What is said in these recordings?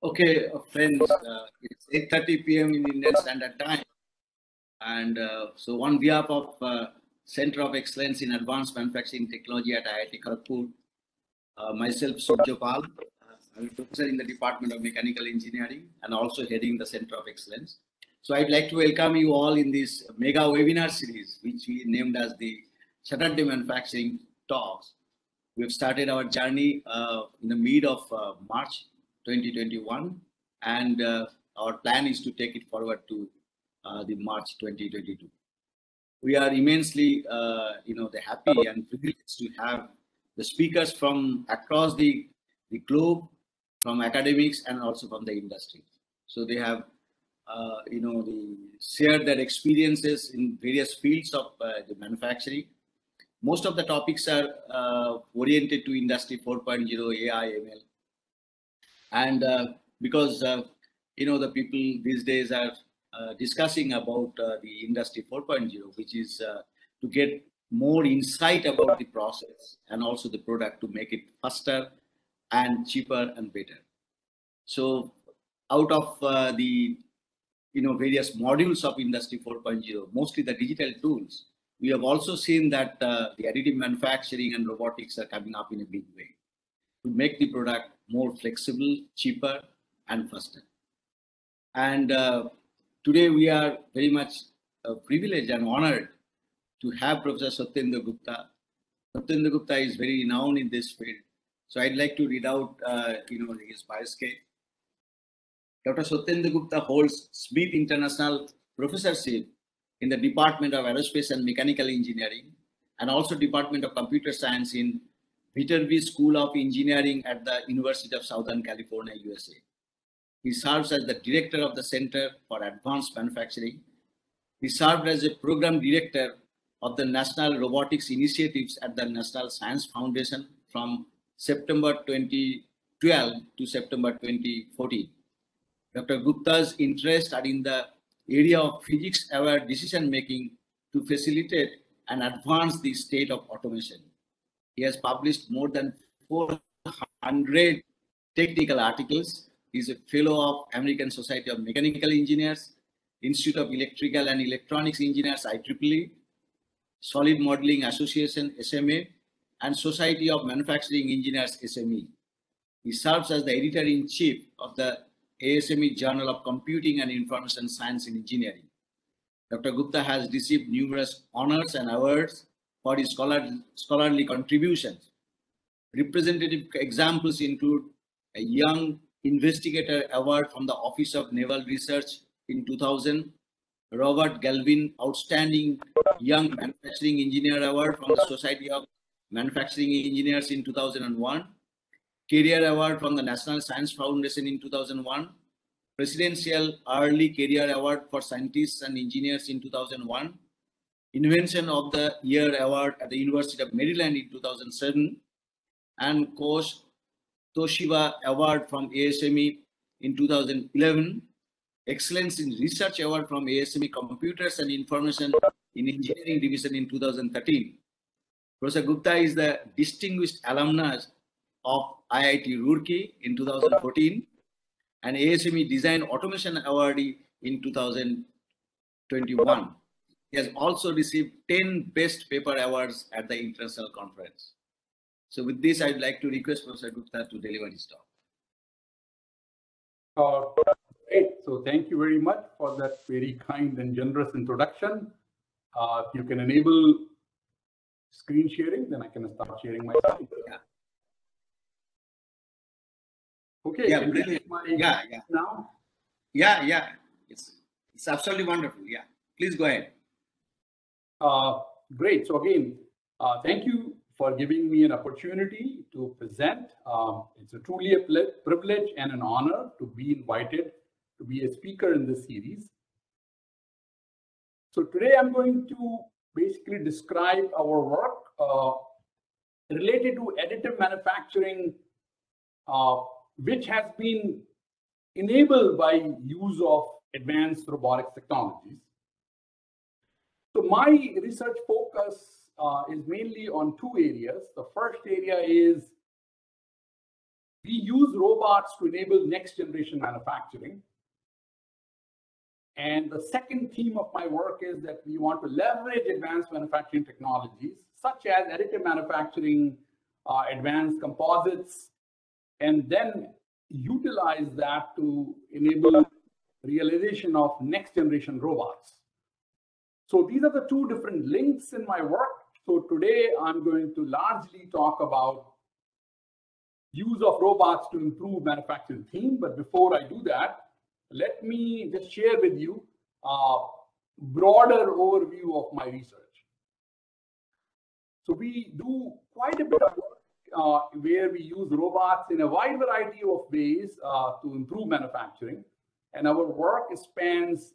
Okay, uh, friends, uh, it's 8.30 p.m. in Indian Standard Time. And uh, so on behalf of uh, Center of Excellence in Advanced Manufacturing Technology at IIT Kharagpur, uh, myself, Surjya Pal, uh, I'm a professor in the Department of Mechanical Engineering and also heading the Center of Excellence. So I'd like to welcome you all in this mega webinar series, which we named as the Saturday Manufacturing Talks. We've started our journey in the mid of March 2021, and uh, our plan is to take it forward to uh, the March 2022. We are immensely, uh, you know, the happy and privileged to have the speakers from across the, the globe, from academics and also from the industry. So they have, uh, you know, the, shared their experiences in various fields of uh, the manufacturing. Most of the topics are uh, oriented to Industry 4.0, AI, ML, and uh, because uh, you know the people these days are uh, discussing about the industry 4.0 which is to get more insight about the process and also the product to make it faster and cheaper and better. So out of uh, the you know various modules of industry 4.0 mostly the digital tools we have also seen that uh, the additive manufacturing and robotics are coming up in a big way to make the product more flexible, cheaper, and faster. And uh, today we are very much uh, privileged and honored to have Professor Satyandra Gupta. Satyandra Gupta is very renowned in this field. So I'd like to read out, uh, you know, his bioscape. Dr. Satyandra Gupta holds Smith International Professorship in the Department of Aerospace and Mechanical Engineering and also Department of Computer Science in Viterbi School of Engineering at the University of Southern California, USA. He serves as the director of the Center for Advanced Manufacturing. He served as a program director of the National Robotics Initiatives at the National Science Foundation from September 2012 to September 2014. Dr. Gupta's interests are in the area of physics-aware decision making to facilitate and advance the state of automation. He has published more than 400 technical articles. He's a fellow of American Society of Mechanical Engineers, Institute of Electrical and Electronics Engineers, IEEE, Solid Modeling Association, SMA, and Society of Manufacturing Engineers, SME. He serves as the editor-in-chief of the ASME Journal of Computing and Information Science and Engineering. Dr. Gupta has received numerous honors and awards for his scholar, scholarly contributions. Representative examples include a Young Investigator Award from the Office of Naval Research in 2000, Robert Galvin Outstanding Young Manufacturing Engineer Award from the Society of Manufacturing Engineers in 2001, Career Award from the National Science Foundation in 2001, Presidential Early Career Award for Scientists and Engineers in 2001, Invention of the Year Award at the University of Maryland in 2007, and Kosh Toshiba Award from ASME in 2011, Excellence in Research Award from ASME Computers and Information in Engineering Division in 2013. Professor Gupta is the distinguished alumnus of IIT Roorkee in 2014 and ASME Design Automation Awardee in 2021. He has also received 10 Best Paper Awards at the International Conference. So with this, I'd like to request Professor Gupta to deliver his talk. Uh, great. So thank you very much for that very kind and generous introduction. Uh, if you can enable screen sharing, then I can start sharing my slides. Yeah. Okay. Yeah, can brilliant. my Yeah, yeah, Now, yeah, yeah. It's it's absolutely wonderful. Yeah, please go ahead. Uh, great. So again, uh, thank you for giving me an opportunity to present. Um, it's a truly a privilege and an honor to be invited to be a speaker in this series. So today I'm going to basically describe our work uh, related to additive manufacturing, uh, which has been enabled by use of advanced robotics technologies. So my research focus uh, is mainly on two areas. The first area is we use robots to enable next generation manufacturing. And the second theme of my work is that we want to leverage advanced manufacturing technologies, such as additive manufacturing, uh, advanced composites, and then utilize that to enable realization of next generation robots. So these are the two different links in my work. So today I'm going to largely talk about use of robots to improve manufacturing theme. But before I do that, let me just share with you a broader overview of my research. So we do quite a bit of work uh, where we use robots in a wide variety of ways uh, to improve manufacturing. And our work spans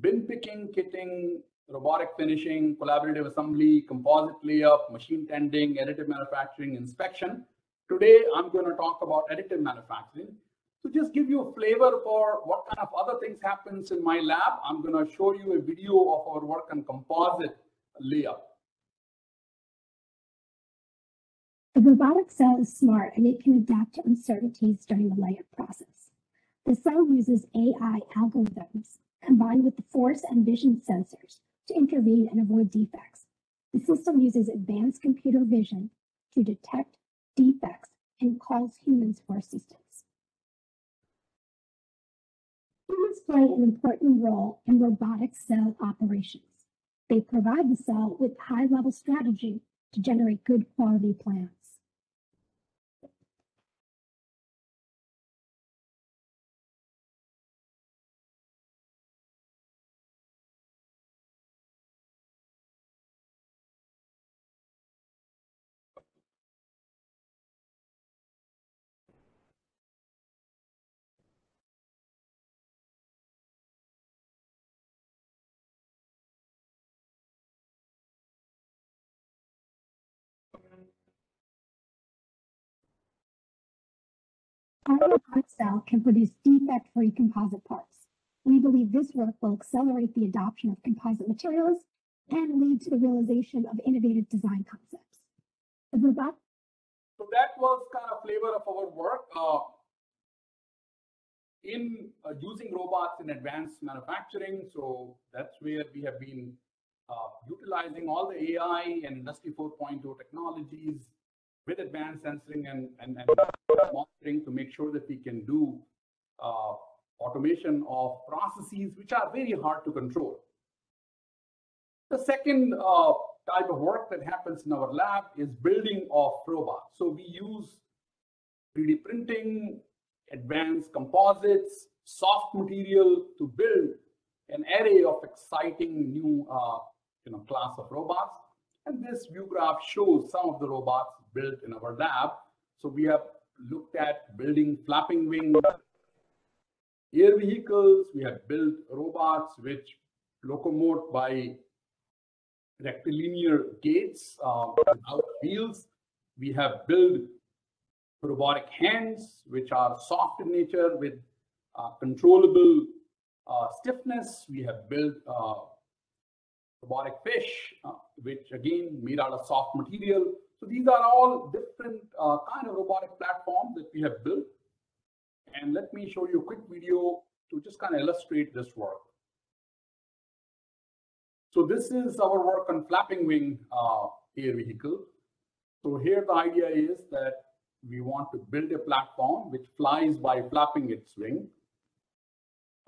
bin picking, kitting, robotic finishing, collaborative assembly, composite layup, machine tending, additive manufacturing, inspection. Today, I'm going to talk about additive manufacturing. To just give you a flavor for what kind of other things happens in my lab, I'm going to show you a video of our work on composite layup. The robotic cell is smart and it can adapt to uncertainties during the layup process. The cell uses AI algorithms combined with the force and vision sensors to intervene and avoid defects. The system uses advanced computer vision to detect defects and calls humans for assistance. Humans play an important role in robotic cell operations. They provide the cell with high-level strategy to generate good quality plans. Cell can produce defect-free composite parts. We believe this work will accelerate the adoption of composite materials and lead to the realization of innovative design concepts. So that was kind of flavor of our work uh, in uh, using robots in advanced manufacturing. So that's where we have been uh, utilizing all the AI and Industry 4.0 technologies with advanced sensing and, and, and monitoring to make sure that we can do uh, automation of processes which are very hard to control. The second uh, type of work that happens in our lab is building of robots. So we use 3D printing, advanced composites, soft material to build an array of exciting new uh, you know, class of robots. And this view graph shows some of the robots built in our lab. So we have looked at building flapping wing air vehicles. We have built robots which locomote by rectilinear gaits uh, without wheels. We have built robotic hands, which are soft in nature with uh, controllable uh, stiffness. We have built uh, robotic fish, uh, which again made out of soft material. So these are all different uh, kind of robotic platforms that we have built. And let me show you a quick video to just kind of illustrate this work. So this is our work on flapping wing uh, air vehicle. So here the idea is that we want to build a platform which flies by flapping its wing.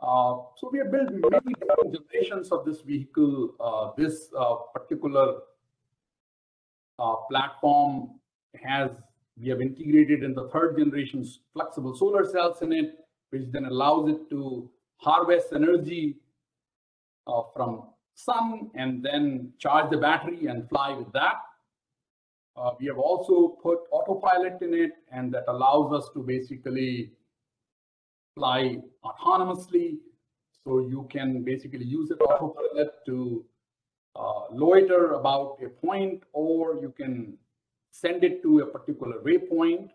Uh, so we have built many different generations of this vehicle. Uh, this uh, particular platform has, we have integrated in the third generation flexible solar cells in it, which then allows it to harvest energy uh, from sun and then charge the battery and fly with that. Uh, we have also put autopilot in it and that allows us to basically fly autonomously. So you can basically use it autopilot to uh, loiter about a point or you can send it to a particular waypoint.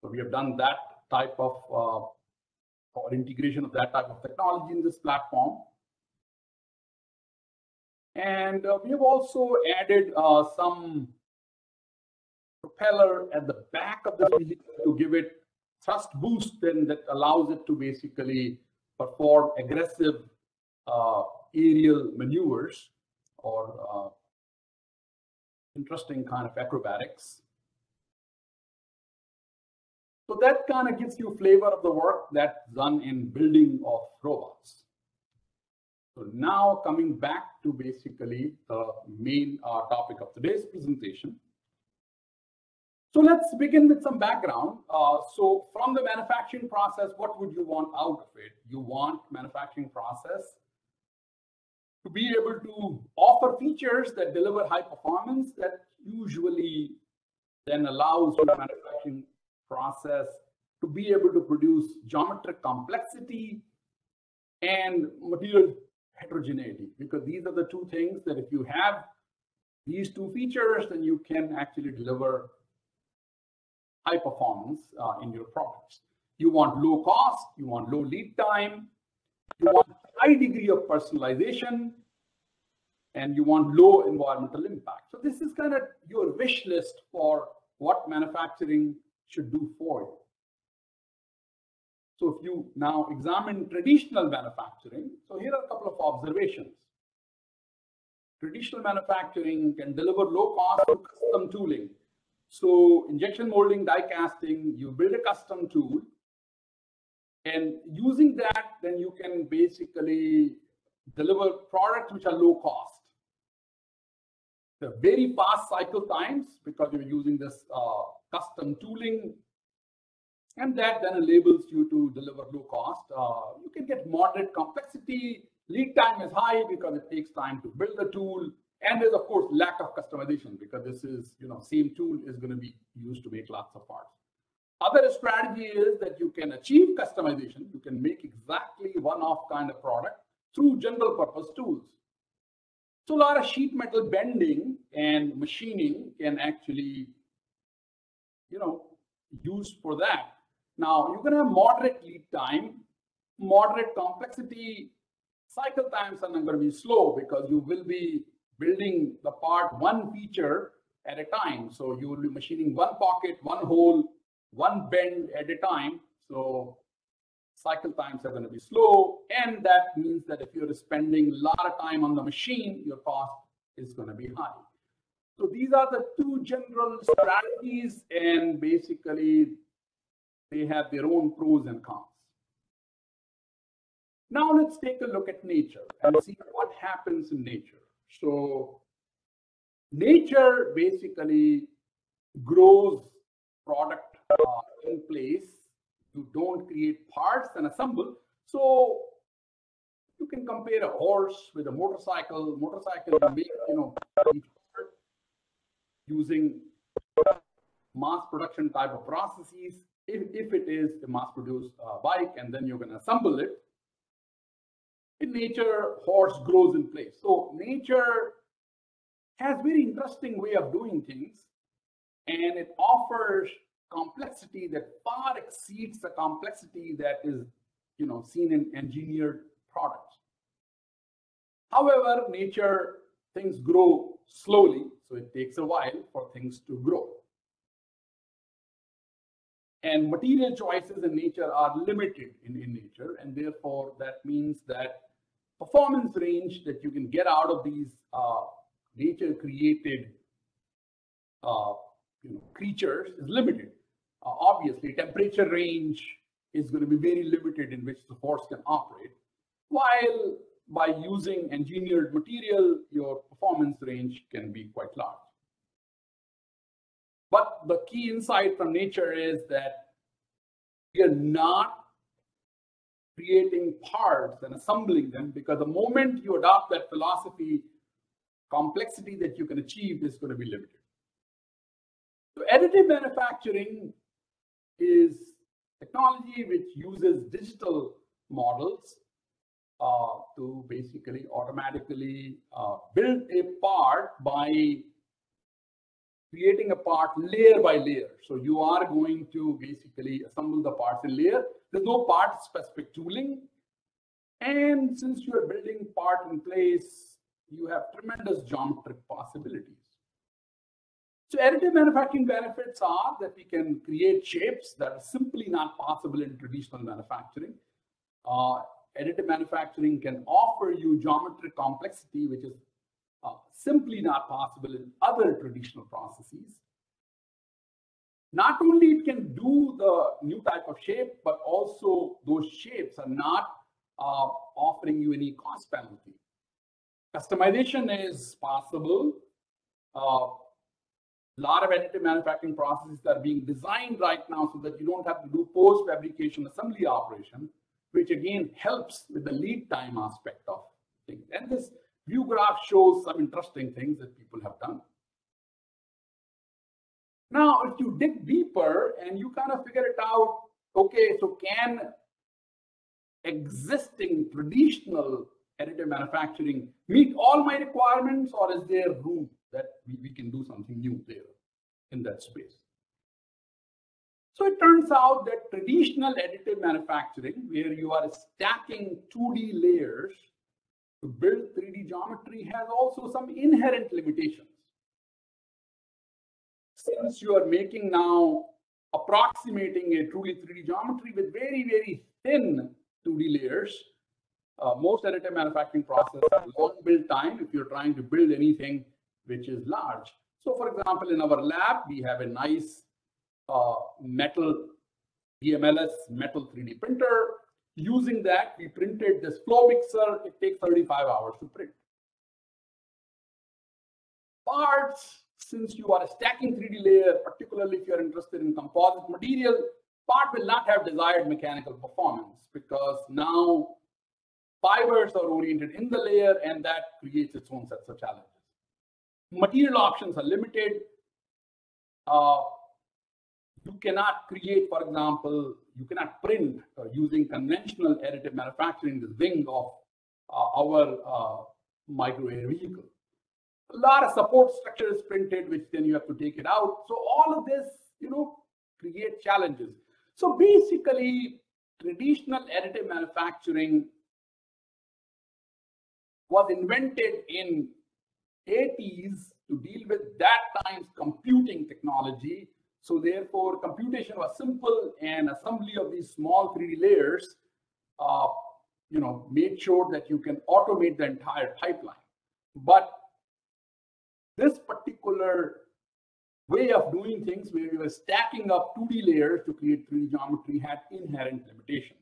So we have done that type of uh, or integration of that type of technology in this platform. And uh, we have also added uh, some propeller at the back of the vehicle to give it thrust boost then that allows it to basically perform aggressive uh, aerial maneuvers or uh, interesting kind of acrobatics. So that kind of gives you flavor of the work that's done in building of robots. So now coming back to basically the main uh, topic of today's presentation. So let's begin with some background. Uh, so from the manufacturing process, what would you want out of it? You want manufacturing process to be able to offer features that deliver high performance that usually then allows your manufacturing process to be able to produce geometric complexity and material heterogeneity. Because these are the two things that if you have these two features then you can actually deliver high performance uh, in your products. You want low cost you want low lead time you want high degree of personalization and you want low environmental impact so this is kind of your wish list for what manufacturing should do for you so if you now examine traditional manufacturing, so here are a couple of observations. Traditional manufacturing can deliver low cost custom tooling. So injection molding, die casting, you build a custom tool and using that, then you can basically deliver products which are low cost. The very fast cycle times because you're using this uh, custom tooling and that then enables you to deliver low cost. Uh, you can get moderate complexity. Lead time is high because it takes time to build the tool. And there's of course lack of customization because this is, you know, same tool is going to be used to make lots of parts. Other strategy is that you can achieve customization. You can make exactly one-off kind of product through general purpose tools. So a lot of sheet metal bending and machining can actually, you know, use for that. Now going to have moderate lead time, moderate complexity. Cycle times are not going to be slow because you will be building the part one feature at a time. So you will be machining one pocket, one hole, one bend at a time. So cycle times are going to be slow. And that means that if you're spending a lot of time on the machine, your cost is going to be high. So these are the two general strategies and basically they have their own pros and cons. Now let's take a look at nature and see what happens in nature. So nature basically grows product uh, in place. You don't create parts and assemble. So you can compare a horse with a motorcycle. Motorcycle make you know using mass production type of processes if, if it is a mass-produced uh, bike and then you're going to assemble it, in nature, horse grows in place. So nature has very interesting way of doing things, and it offers complexity that far exceeds the complexity that is, you know, seen in engineered products. However, nature things grow slowly, so it takes a while for things to grow. And material choices in nature are limited in, in nature. And therefore, that means that performance range that you can get out of these uh, nature created uh, you know, creatures is limited. Uh, obviously, temperature range is going to be very limited in which the force can operate. While by using engineered material, your performance range can be quite large. But the key insight from nature is that we are not creating parts and assembling them because the moment you adopt that philosophy, complexity that you can achieve is going to be limited. So additive manufacturing is technology which uses digital models uh, to basically automatically uh, build a part by creating a part layer by layer. So you are going to basically assemble the parts in layer. There's no part specific tooling. And since you are building part in place, you have tremendous geometric possibilities. So additive manufacturing benefits are that we can create shapes that are simply not possible in traditional manufacturing. Uh, additive manufacturing can offer you geometric complexity, which is uh, simply not possible in other traditional processes. Not only it can do the new type of shape, but also those shapes are not uh, offering you any cost penalty. Customization is possible. A lot of additive manufacturing processes that are being designed right now so that you don't have to do post fabrication assembly operation, which again helps with the lead time aspect of things. And this view graph shows some interesting things that people have done. Now, if you dig deeper and you kind of figure it out, okay, so can existing traditional additive manufacturing meet all my requirements or is there room that we, we can do something new there in that space? So it turns out that traditional additive manufacturing, where you are stacking 2D layers to build 3D geometry, has also some inherent limitations. Since you are making now approximating a truly 3D geometry with very, very thin 2D layers, uh, most additive manufacturing process long build time if you're trying to build anything which is large. So for example, in our lab, we have a nice uh, metal DMLS metal 3D printer. Using that, we printed this flow mixer. It takes 35 hours to print. Parts, since you are stacking 3D layer, particularly if you're interested in composite material, part will not have desired mechanical performance because now fibers are oriented in the layer and that creates its own sets of challenges. Material options are limited. Uh, you cannot create, for example, you cannot print uh, using conventional additive manufacturing the wing of uh, our uh, micro air vehicle. A lot of support structure is printed, which then you have to take it out. So all of this, you know, create challenges. So basically, traditional additive manufacturing was invented in 80s to deal with that time's computing technology. So therefore, computation was simple and assembly of these small 3D layers, uh, you know, made sure that you can automate the entire pipeline. But this particular way of doing things where we were stacking up 2D layers to create 3D geometry had inherent limitations.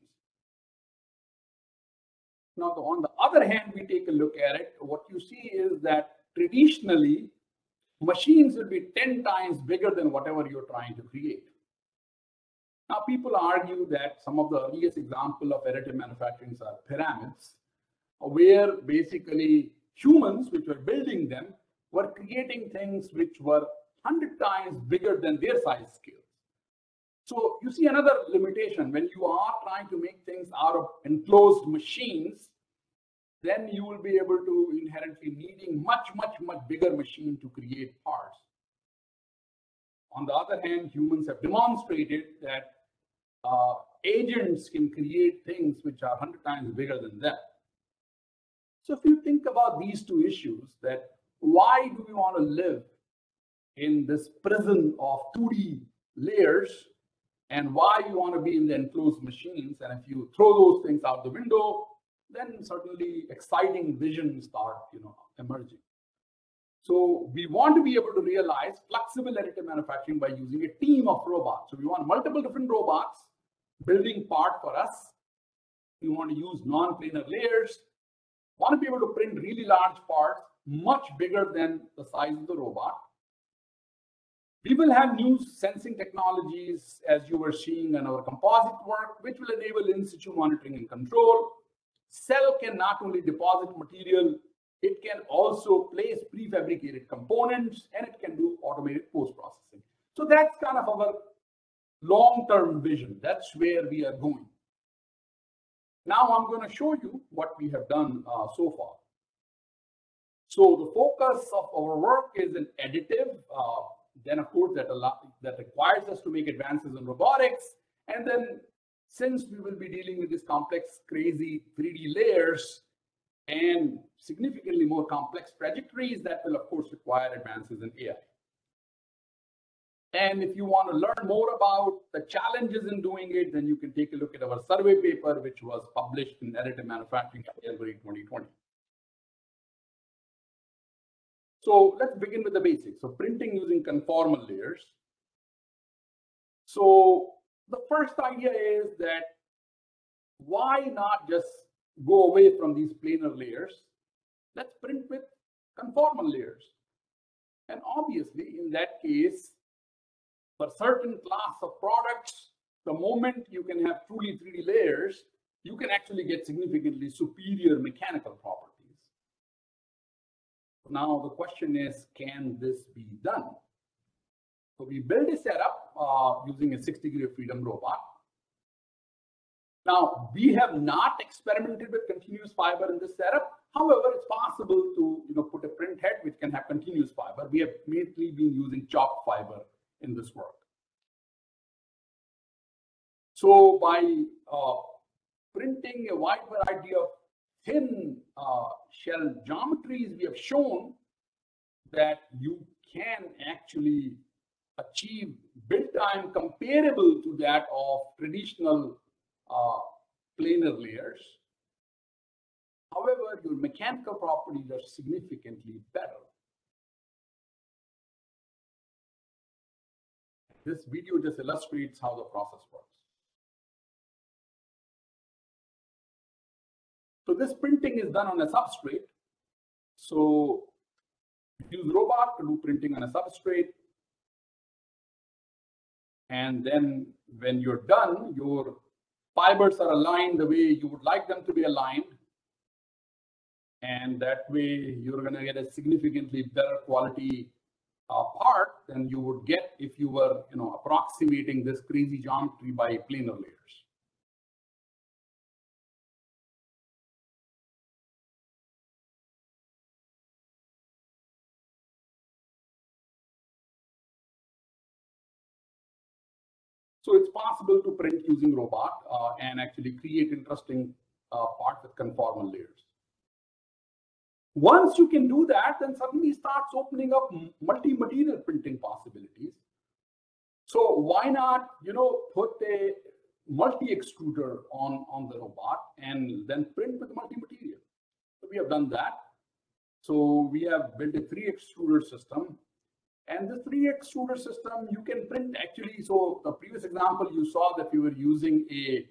Now, on the other hand, we take a look at it, what you see is that traditionally, machines will be 10 times bigger than whatever you're trying to create. Now, people argue that some of the earliest example of additive manufacturing are pyramids, where basically humans, which were building them, were creating things which were 100 times bigger than their size scale. So you see another limitation when you are trying to make things out of enclosed machines, then you will be able to inherently needing much, much, much bigger machine to create parts. On the other hand, humans have demonstrated that uh, agents can create things which are 100 times bigger than them. So if you think about these two issues, that why do we want to live in this prison of 2D layers and why you want to be in the enclosed machines. And if you throw those things out the window, then certainly exciting visions start, you know, emerging. So we want to be able to realize flexible additive manufacturing by using a team of robots. So we want multiple different robots building part for us. We want to use non-planar layers. Want to be able to print really large parts, much bigger than the size of the robot. We will have new sensing technologies, as you were seeing in our composite work, which will enable in situ monitoring and control. Cell can not only deposit material, it can also place prefabricated components and it can do automated post-processing. So that's kind of our long-term vision. That's where we are going. Now I'm going to show you what we have done uh, so far. So the focus of our work is an additive, uh, then of course that, that requires us to make advances in robotics. And then since we will be dealing with these complex, crazy 3D layers and significantly more complex trajectories, that will of course require advances in AI. And if you want to learn more about the challenges in doing it, then you can take a look at our survey paper, which was published in Additive Manufacturing in January 2020. So let's begin with the basics. So printing using conformal layers. So the first idea is that why not just go away from these planar layers? Let's print with conformal layers. And obviously, in that case, for certain class of products, the moment you can have truly 3D layers, you can actually get significantly superior mechanical properties. Now the question is, can this be done? So we build a setup uh, using a six degree of freedom robot. Now we have not experimented with continuous fiber in this setup. However, it's possible to you know put a print head which can have continuous fiber. We have mainly been using chopped fiber in this work. So by uh, printing a wide variety of thin uh, shell geometries, we have shown that you can actually achieve build time comparable to that of traditional uh, planar layers. However, your mechanical properties are significantly better. This video just illustrates how the process works. So this printing is done on a substrate. So use robot to do printing on a substrate. And then when you're done, your fibers are aligned the way you would like them to be aligned. And that way you're going to get a significantly better quality uh, part than you would get if you were, you know, approximating this crazy geometry by planar layers. So it's possible to print using robot uh, and actually create interesting uh, parts with conformal layers. Once you can do that, then suddenly starts opening up multi-material printing possibilities. So why not, you know, put a multi-extruder on, on the robot and then print with multi-material. So we have done that. So we have built a three extruder system and this 3x extruder system, you can print actually. So the previous example, you saw that you were using a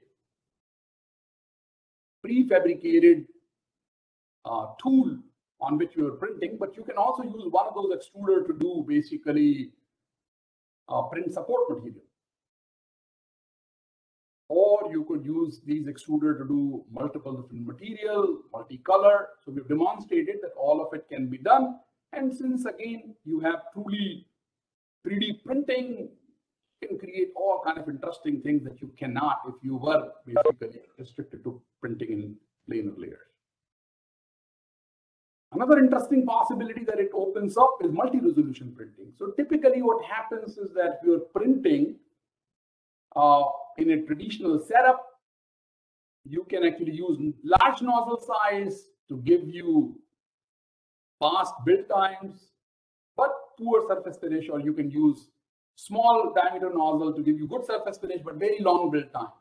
prefabricated uh, tool on which you were printing, but you can also use one of those extruder to do basically uh, print support material. Or you could use these extruder to do multiple different material, multicolor. So we've demonstrated that all of it can be done and since again, you have truly 3D printing can create all kind of interesting things that you cannot if you were basically restricted to printing in planar layers. Another interesting possibility that it opens up is multi-resolution printing. So typically what happens is that you're printing uh, in a traditional setup, you can actually use large nozzle size to give you fast build times, but poor surface finish, or you can use small diameter nozzle to give you good surface finish, but very long build time.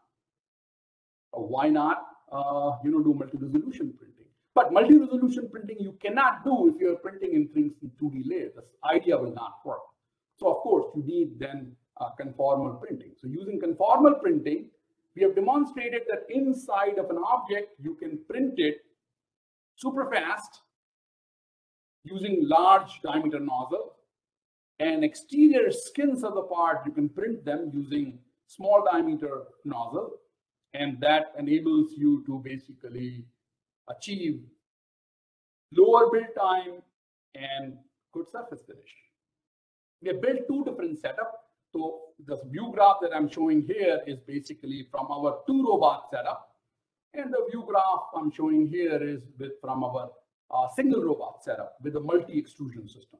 why not, uh, you know, do multi-resolution printing? But multi-resolution printing you cannot do if you're printing in things in 2D layers. This idea will not work. So of course, you need then uh, conformal printing. So using conformal printing, we have demonstrated that inside of an object, you can print it super fast using large diameter nozzle and exterior skins of the part, you can print them using small diameter nozzle. And that enables you to basically achieve lower build time and good surface finish. We have built two different setups. So this view graph that I'm showing here is basically from our two robot setup. And the view graph I'm showing here is with from our uh, single robot setup with a multi-extrusion system.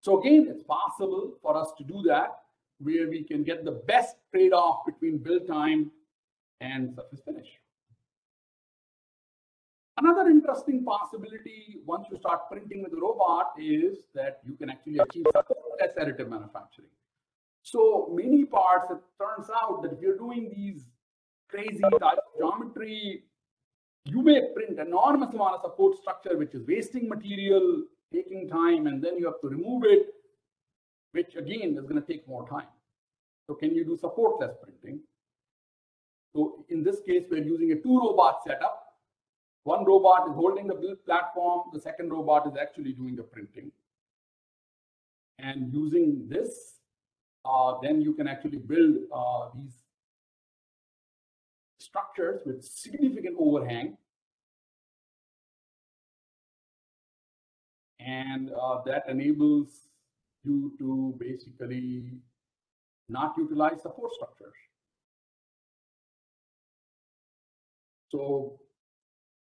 So again, it's possible for us to do that where we can get the best trade-off between build time and surface finish. Another interesting possibility once you start printing with a robot is that you can actually achieve less additive manufacturing. So many parts, it turns out that if you're doing these crazy type geometry, you may print enormous amount of support structure, which is wasting material, taking time, and then you have to remove it, which again is going to take more time. So can you do supportless printing? So in this case, we're using a two robot setup. One robot is holding the build platform. The second robot is actually doing the printing. And using this, uh, then you can actually build uh, these structures with significant overhang. And uh, that enables you to basically not utilize support structures. So,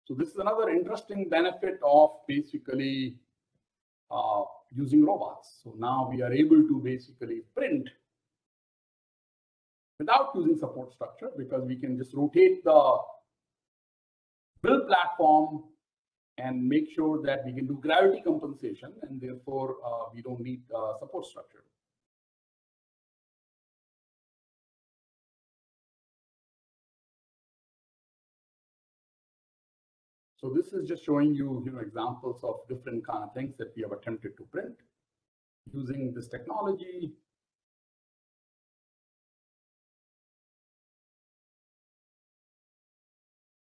so this is another interesting benefit of basically uh, using robots. So now we are able to basically print without using support structure because we can just rotate the build platform and make sure that we can do gravity compensation and therefore uh, we don't need uh, support structure. So this is just showing you, you know, examples of different kind of things that we have attempted to print using this technology.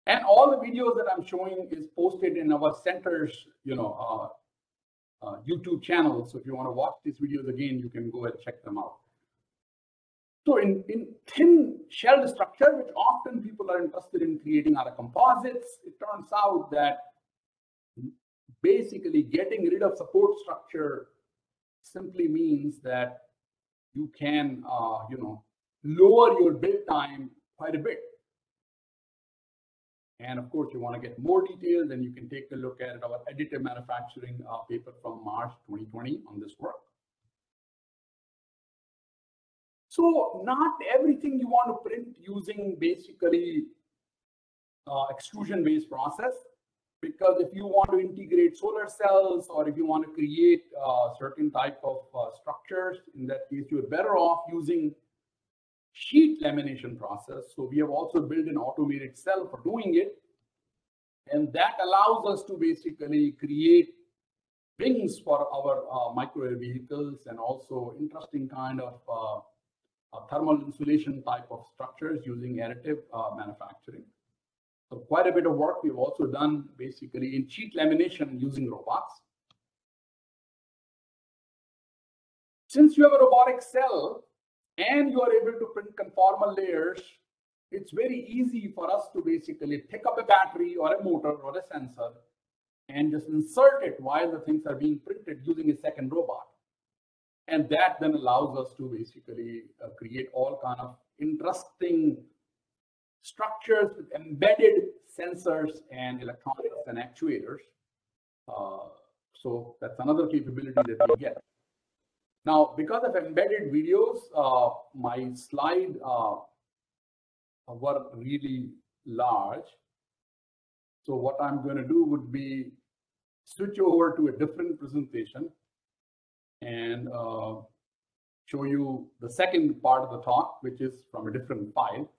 And all the videos that I'm showing is posted in our center's, you know, uh, uh, YouTube channel. So if you want to watch these videos again, you can go and check them out. So in, in thin shell structure, which often people are interested in creating are composites, it turns out that basically getting rid of support structure simply means that you can, uh, you know, lower your build time quite a bit. And of course, you want to get more details, then you can take a look at our additive manufacturing uh, paper from March 2020 on this work. So not everything you want to print using basically uh, extrusion-based process, because if you want to integrate solar cells or if you want to create uh, certain type of uh, structures, in that case, you're better off using sheet lamination process. So we have also built an automated cell for doing it. And that allows us to basically create wings for our uh, micro air vehicles and also interesting kind of uh, thermal insulation type of structures using additive uh, manufacturing. So quite a bit of work we've also done basically in sheet lamination using robots. Since you have a robotic cell and you are able to print conformal layers, it's very easy for us to basically pick up a battery or a motor or a sensor and just insert it while the things are being printed using a second robot. And that then allows us to basically uh, create all kind of interesting structures with embedded sensors and electronics and actuators. Uh, so that's another capability that we get. Now, because of embedded videos, uh, my slide uh, were really large. So what I'm going to do would be switch over to a different presentation and uh, show you the second part of the talk, which is from a different file.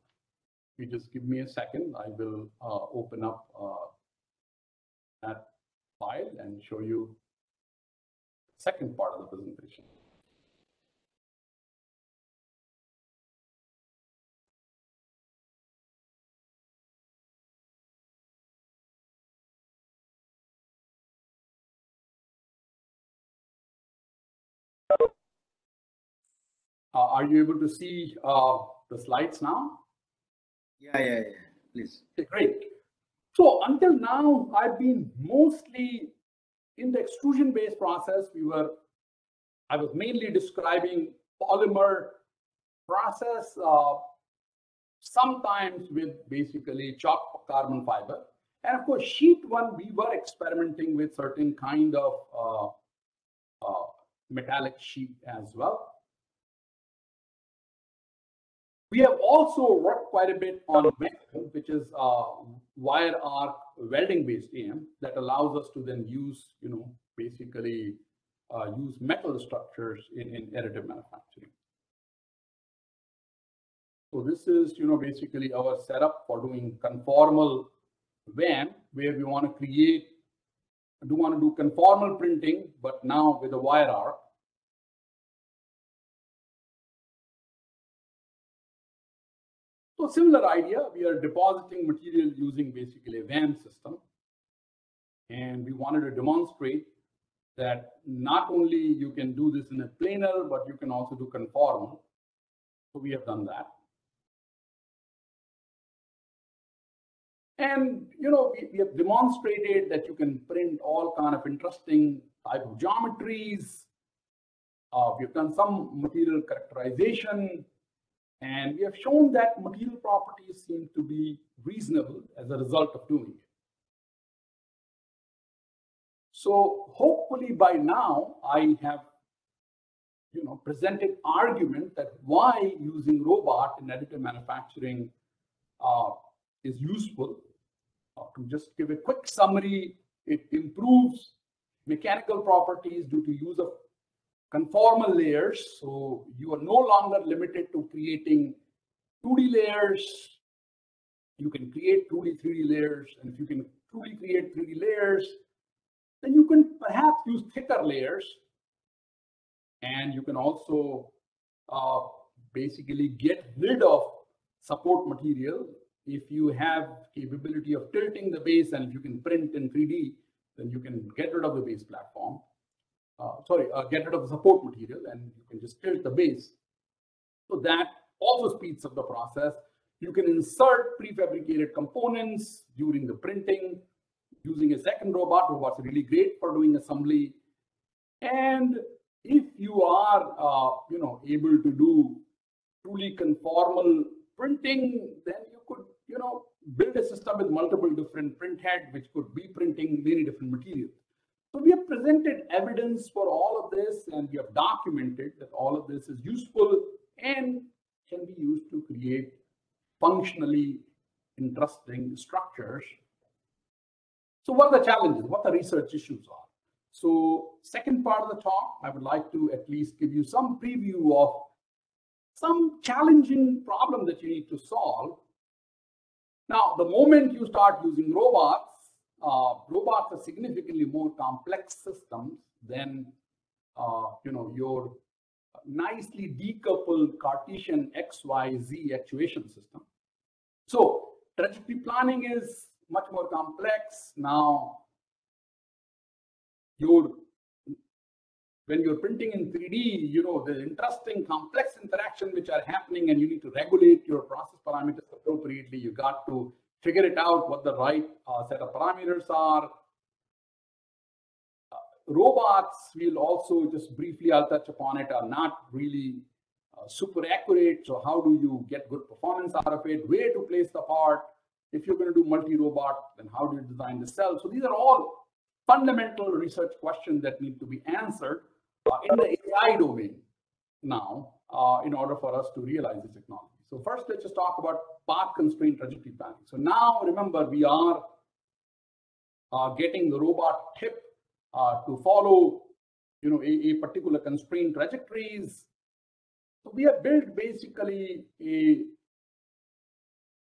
If you just give me a second, I will uh, open up uh, that file and show you the second part of the presentation. Uh, are you able to see uh, the slides now? Yeah, yeah, yeah. Please. Okay, great. So until now, I've been mostly in the extrusion-based process. We were, I was mainly describing polymer process, uh, sometimes with basically chopped carbon fiber. And of course, sheet one, we were experimenting with certain kind of uh, uh, metallic sheet as well. We have also worked quite a bit on WAM, which is a wire arc welding based AM that allows us to then use, you know, basically uh, use metal structures in, in additive manufacturing. So this is, you know, basically our setup for doing conformal WAM, where we want to create, do want to do conformal printing, but now with a wire arc. So similar idea, we are depositing material using basically a WAM system. And we wanted to demonstrate that not only you can do this in a planar, but you can also do conformal. So we have done that. And you know, we, we, have demonstrated that you can print all kind of interesting type of geometries. Uh, we've done some material characterization, and we have shown that material properties seem to be reasonable as a result of doing it. So hopefully by now I have you know, presented argument that why using robot in additive manufacturing uh, is useful uh, to just give a quick summary, it improves mechanical properties due to use of conformal layers. So you are no longer limited to creating 2D layers. You can create 2D, 3D layers. And if you can truly create 3D layers, then you can perhaps use thicker layers. And you can also uh, basically get rid of support material if you have capability of tilting the base and if you can print in 3D, then you can get rid of the base platform. Uh, sorry, uh, get rid of the support material and you can just tilt the base. So that also speeds up the process. You can insert prefabricated components during the printing using a second robot. Robot's really great for doing assembly. And if you are, uh, you know, able to do truly conformal printing, then you could you know, build a system with multiple different print head, which could be printing many different materials. So we have presented evidence for all of this and we have documented that all of this is useful and can be used to create functionally interesting structures. So what are the challenges? What the research issues are? So second part of the talk, I would like to at least give you some preview of some challenging problem that you need to solve now, the moment you start using robots, uh, robots are significantly more complex systems than uh, you know your nicely decoupled Cartesian X, Y, Z actuation system. So trajectory planning is much more complex. Now, your when you're printing in 3D, you know, the interesting complex interaction which are happening and you need to regulate your process parameters appropriately. You got to figure it out what the right uh, set of parameters are. Uh, robots, we'll also just briefly, I'll touch upon it, are not really uh, super accurate. So how do you get good performance out of it? Where to place the part? If you're going to do multi-robot, then how do you design the cell? So these are all fundamental research questions that need to be answered uh, in the AI domain now uh, in order for us to realize this technology. So first, let's just talk about path constraint trajectory planning. So now remember, we are uh, getting the robot tip uh, to follow you know, a, a, particular constraint trajectories. So we have built basically a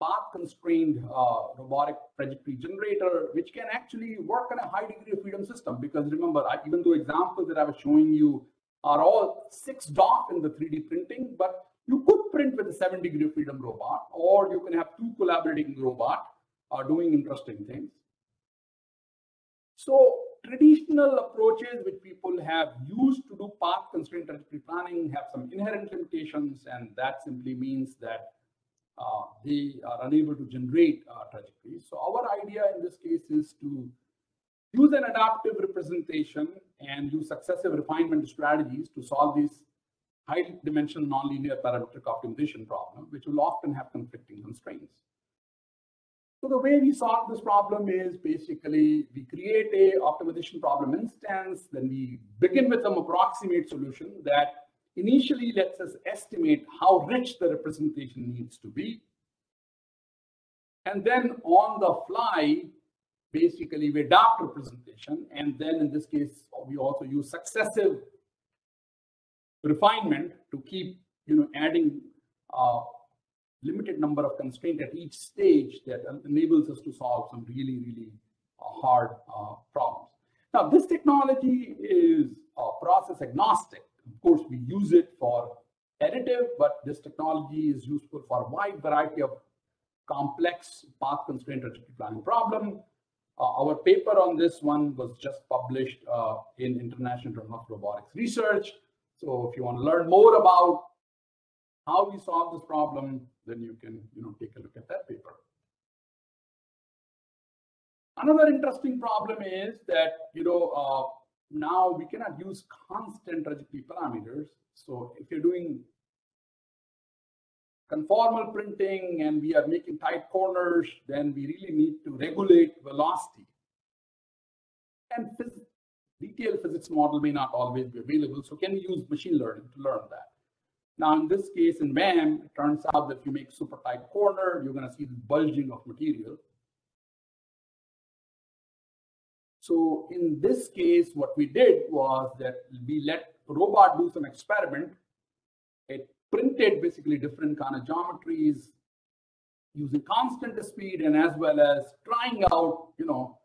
path constrained uh, robotic trajectory generator, which can actually work on a high degree of freedom system. Because remember, I, even though examples that I was showing you are all six DOF in the 3D printing, but you could print with a seven degree freedom robot, or you can have two collaborating robot uh, doing interesting things. So traditional approaches which people have used to do path constraint trajectory planning have some inherent limitations, and that simply means that uh, they are unable to generate uh, trajectories. So our idea in this case is to use an adaptive representation and use successive refinement strategies to solve these high dimensional nonlinear parametric optimization problem, which will often have conflicting constraints. So the way we solve this problem is basically we create a optimization problem instance, then we begin with some approximate solution that initially lets us estimate how rich the representation needs to be. And then on the fly, basically we adapt representation. And then in this case, we also use successive refinement to keep, you know, adding uh, limited number of constraints at each stage that enables us to solve some really, really uh, hard uh, problems. Now, this technology is uh, process agnostic. Of course, we use it for additive, but this technology is useful for a wide variety of complex path constraint trajectory planning problem. Uh, our paper on this one was just published uh, in International Journal of Robotics Research. So if you want to learn more about how we solve this problem, then you can you know, take a look at that paper. Another interesting problem is that you know uh, now we cannot use constant trajectory parameters. So if you're doing conformal printing and we are making tight corners, then we really need to regulate velocity. And detailed physics model may not always be available. So can we use machine learning to learn that? Now, in this case, in WAM, it turns out that if you make super tight corner, you're going to see the bulging of material. So in this case, what we did was that we let robot do some experiment. It printed basically different kind of geometries using constant speed and as well as trying out, you know,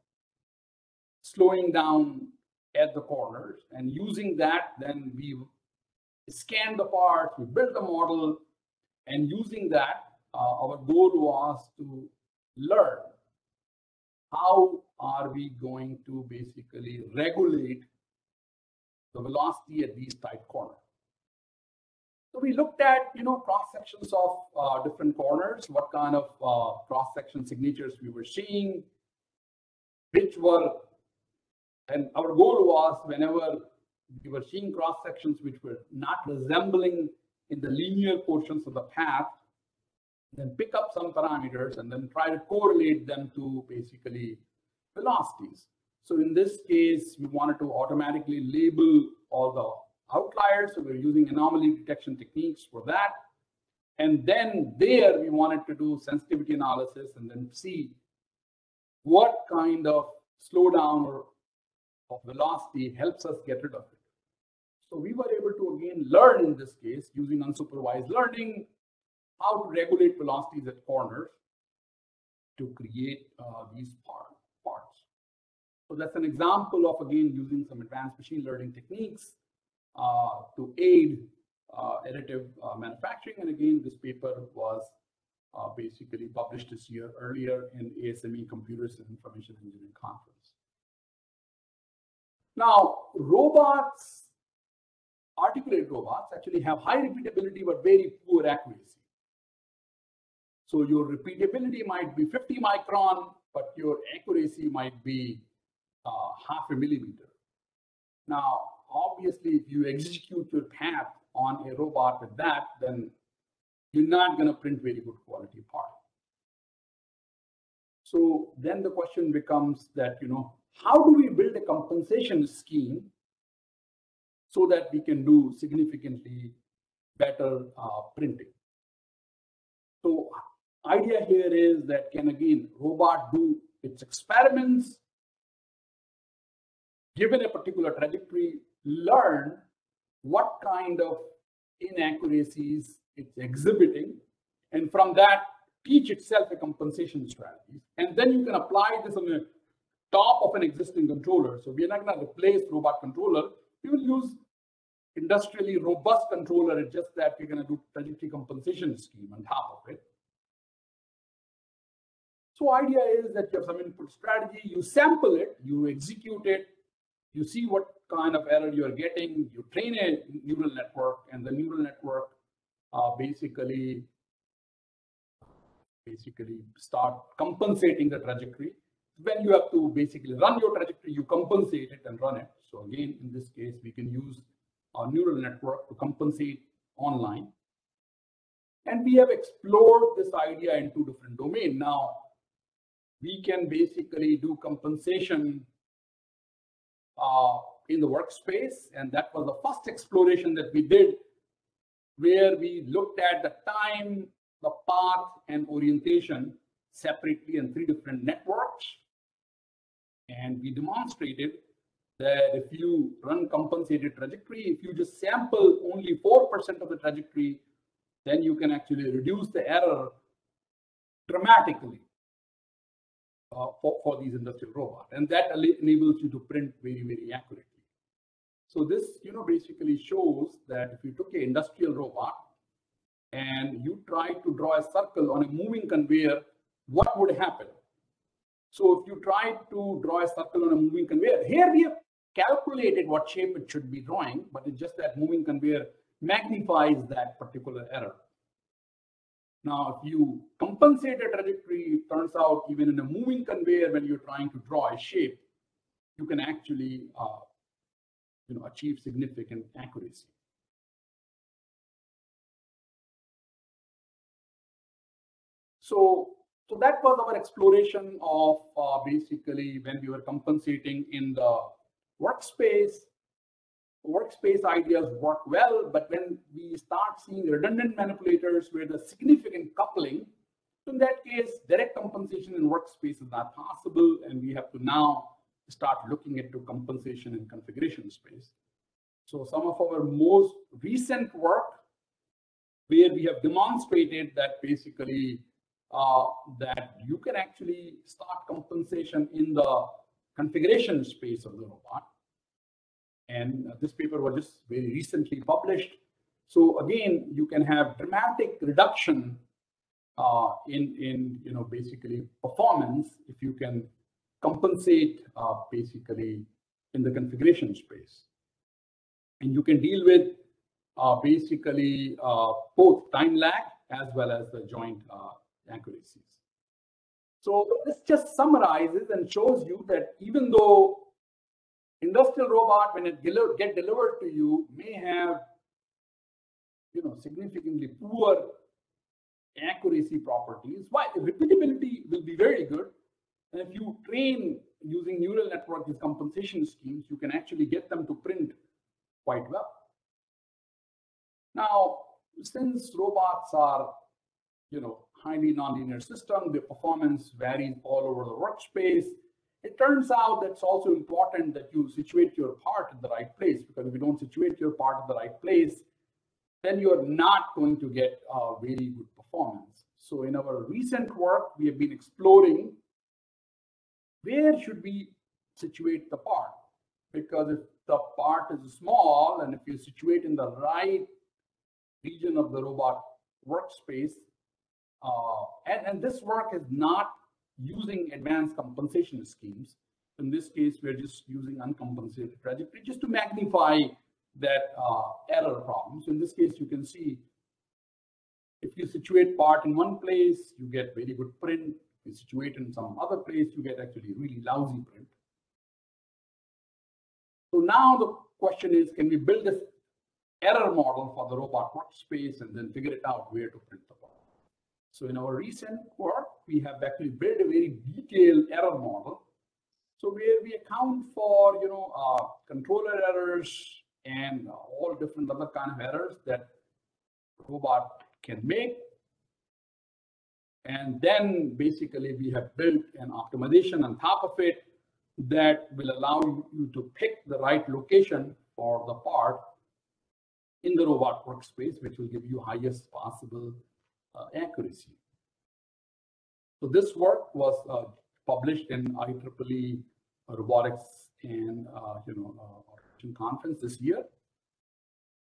slowing down at the corners and using that, then we scan the parts, we build the model, and using that, uh, our goal was to learn how are we going to basically regulate the velocity at these tight corners. So we looked at, you know, cross sections of uh, different corners, what kind of uh, cross section signatures we were seeing, which were, and our goal was whenever we were seeing cross sections which were not resembling in the linear portions of the path, then pick up some parameters and then try to correlate them to basically velocities. So in this case, we wanted to automatically label all the outliers. So we're using anomaly detection techniques for that. And then there we wanted to do sensitivity analysis and then see what kind of slowdown or of velocity helps us get rid of it. So we were able to again learn in this case using unsupervised learning how to regulate velocities at corners to create uh, these parts. So that's an example of again using some advanced machine learning techniques uh, to aid uh, additive uh, manufacturing. And again, this paper was uh, basically published this year earlier in ASME Computers and Information Engineering Conference. Now, robots, articulated robots actually have high repeatability but very poor accuracy. So your repeatability might be 50 micron, but your accuracy might be uh, half a millimeter. Now, obviously, if you execute your path on a robot with that, then you're not going to print very good quality part. So then the question becomes that, you know, how do we build a compensation scheme so that we can do significantly better uh, printing? So idea here is that can again robot do its experiments given a particular trajectory, learn what kind of inaccuracies it's exhibiting, and from that, teach itself a compensation strategy. And then you can apply this on the top of an existing controller. So we're not going to replace robot controller. We will use industrially robust controller. It's just that we're going to do trajectory compensation scheme on top of it. So idea is that you have some input strategy, you sample it, you execute it, you see what kind of error you're getting, you train a neural network, and the neural network uh, basically basically start compensating the trajectory. When you have to basically run your trajectory, you compensate it and run it. So again, in this case, we can use our neural network to compensate online. And we have explored this idea in two different domains. Now, we can basically do compensation uh, in the workspace. And that was the first exploration that we did where we looked at the time, the path, and orientation separately in three different networks. And we demonstrated that if you run compensated trajectory, if you just sample only 4% of the trajectory, then you can actually reduce the error dramatically uh, for, for these industrial robots. And that enables you to print very, very accurately. So this, you know, basically shows that if you took an industrial robot and you try to draw a circle on a moving conveyor, what would happen? So if you try to draw a circle on a moving conveyor, here we have calculated what shape it should be drawing, but it's just that moving conveyor magnifies that particular error. Now, if you compensate a trajectory, it turns out even in a moving conveyor, when you're trying to draw a shape, you can actually uh, you know, achieve significant accuracy. So, so that was our exploration of uh, basically when we were compensating in the workspace workspace ideas work well, but when we start seeing redundant manipulators where the significant coupling, in that case, direct compensation in workspace is not possible, and we have to now start looking into compensation in configuration space. So some of our most recent work where we have demonstrated that basically uh, that you can actually start compensation in the configuration space of the robot and this paper was just very recently published. So again, you can have dramatic reduction uh, in, in, you know, basically performance if you can compensate uh, basically in the configuration space. And you can deal with uh, basically uh, both time lag as well as the joint uh, accuracies. So this just summarizes and shows you that even though industrial robot, when it get delivered to you, may have you know significantly poor accuracy properties. Why? The repeatability will be very good. And if you train using neural network these compensation schemes, you can actually get them to print quite well. Now, since robots are, you know, highly nonlinear system, the performance varies all over the workspace. It turns out that it's also important that you situate your part in the right place because if you don't situate your part in the right place, then you're not going to get a very good performance. So in our recent work, we have been exploring where should we situate the part? Because if the part is small and if you situate in the right region of the robot workspace, uh, and, and this work is not using advanced compensation schemes. In this case, we're just using uncompensated trajectory just to magnify that uh, error problem. So in this case, you can see if you situate part in one place, you get very good print. If you situate in some other place, you get actually really lousy print. So now the question is, can we build this error model for the robot workspace and then figure it out where to print the part? So in our recent work, we have actually built a very detailed error model. So where we account for, you know, uh, controller errors and all different other kind of errors that robot can make. And then basically we have built an optimization on top of it that will allow you to pick the right location for the part in the robot workspace, which will give you highest possible uh, accuracy. So this work was uh, published in IEEE Robotics and uh, you know uh, conference this year,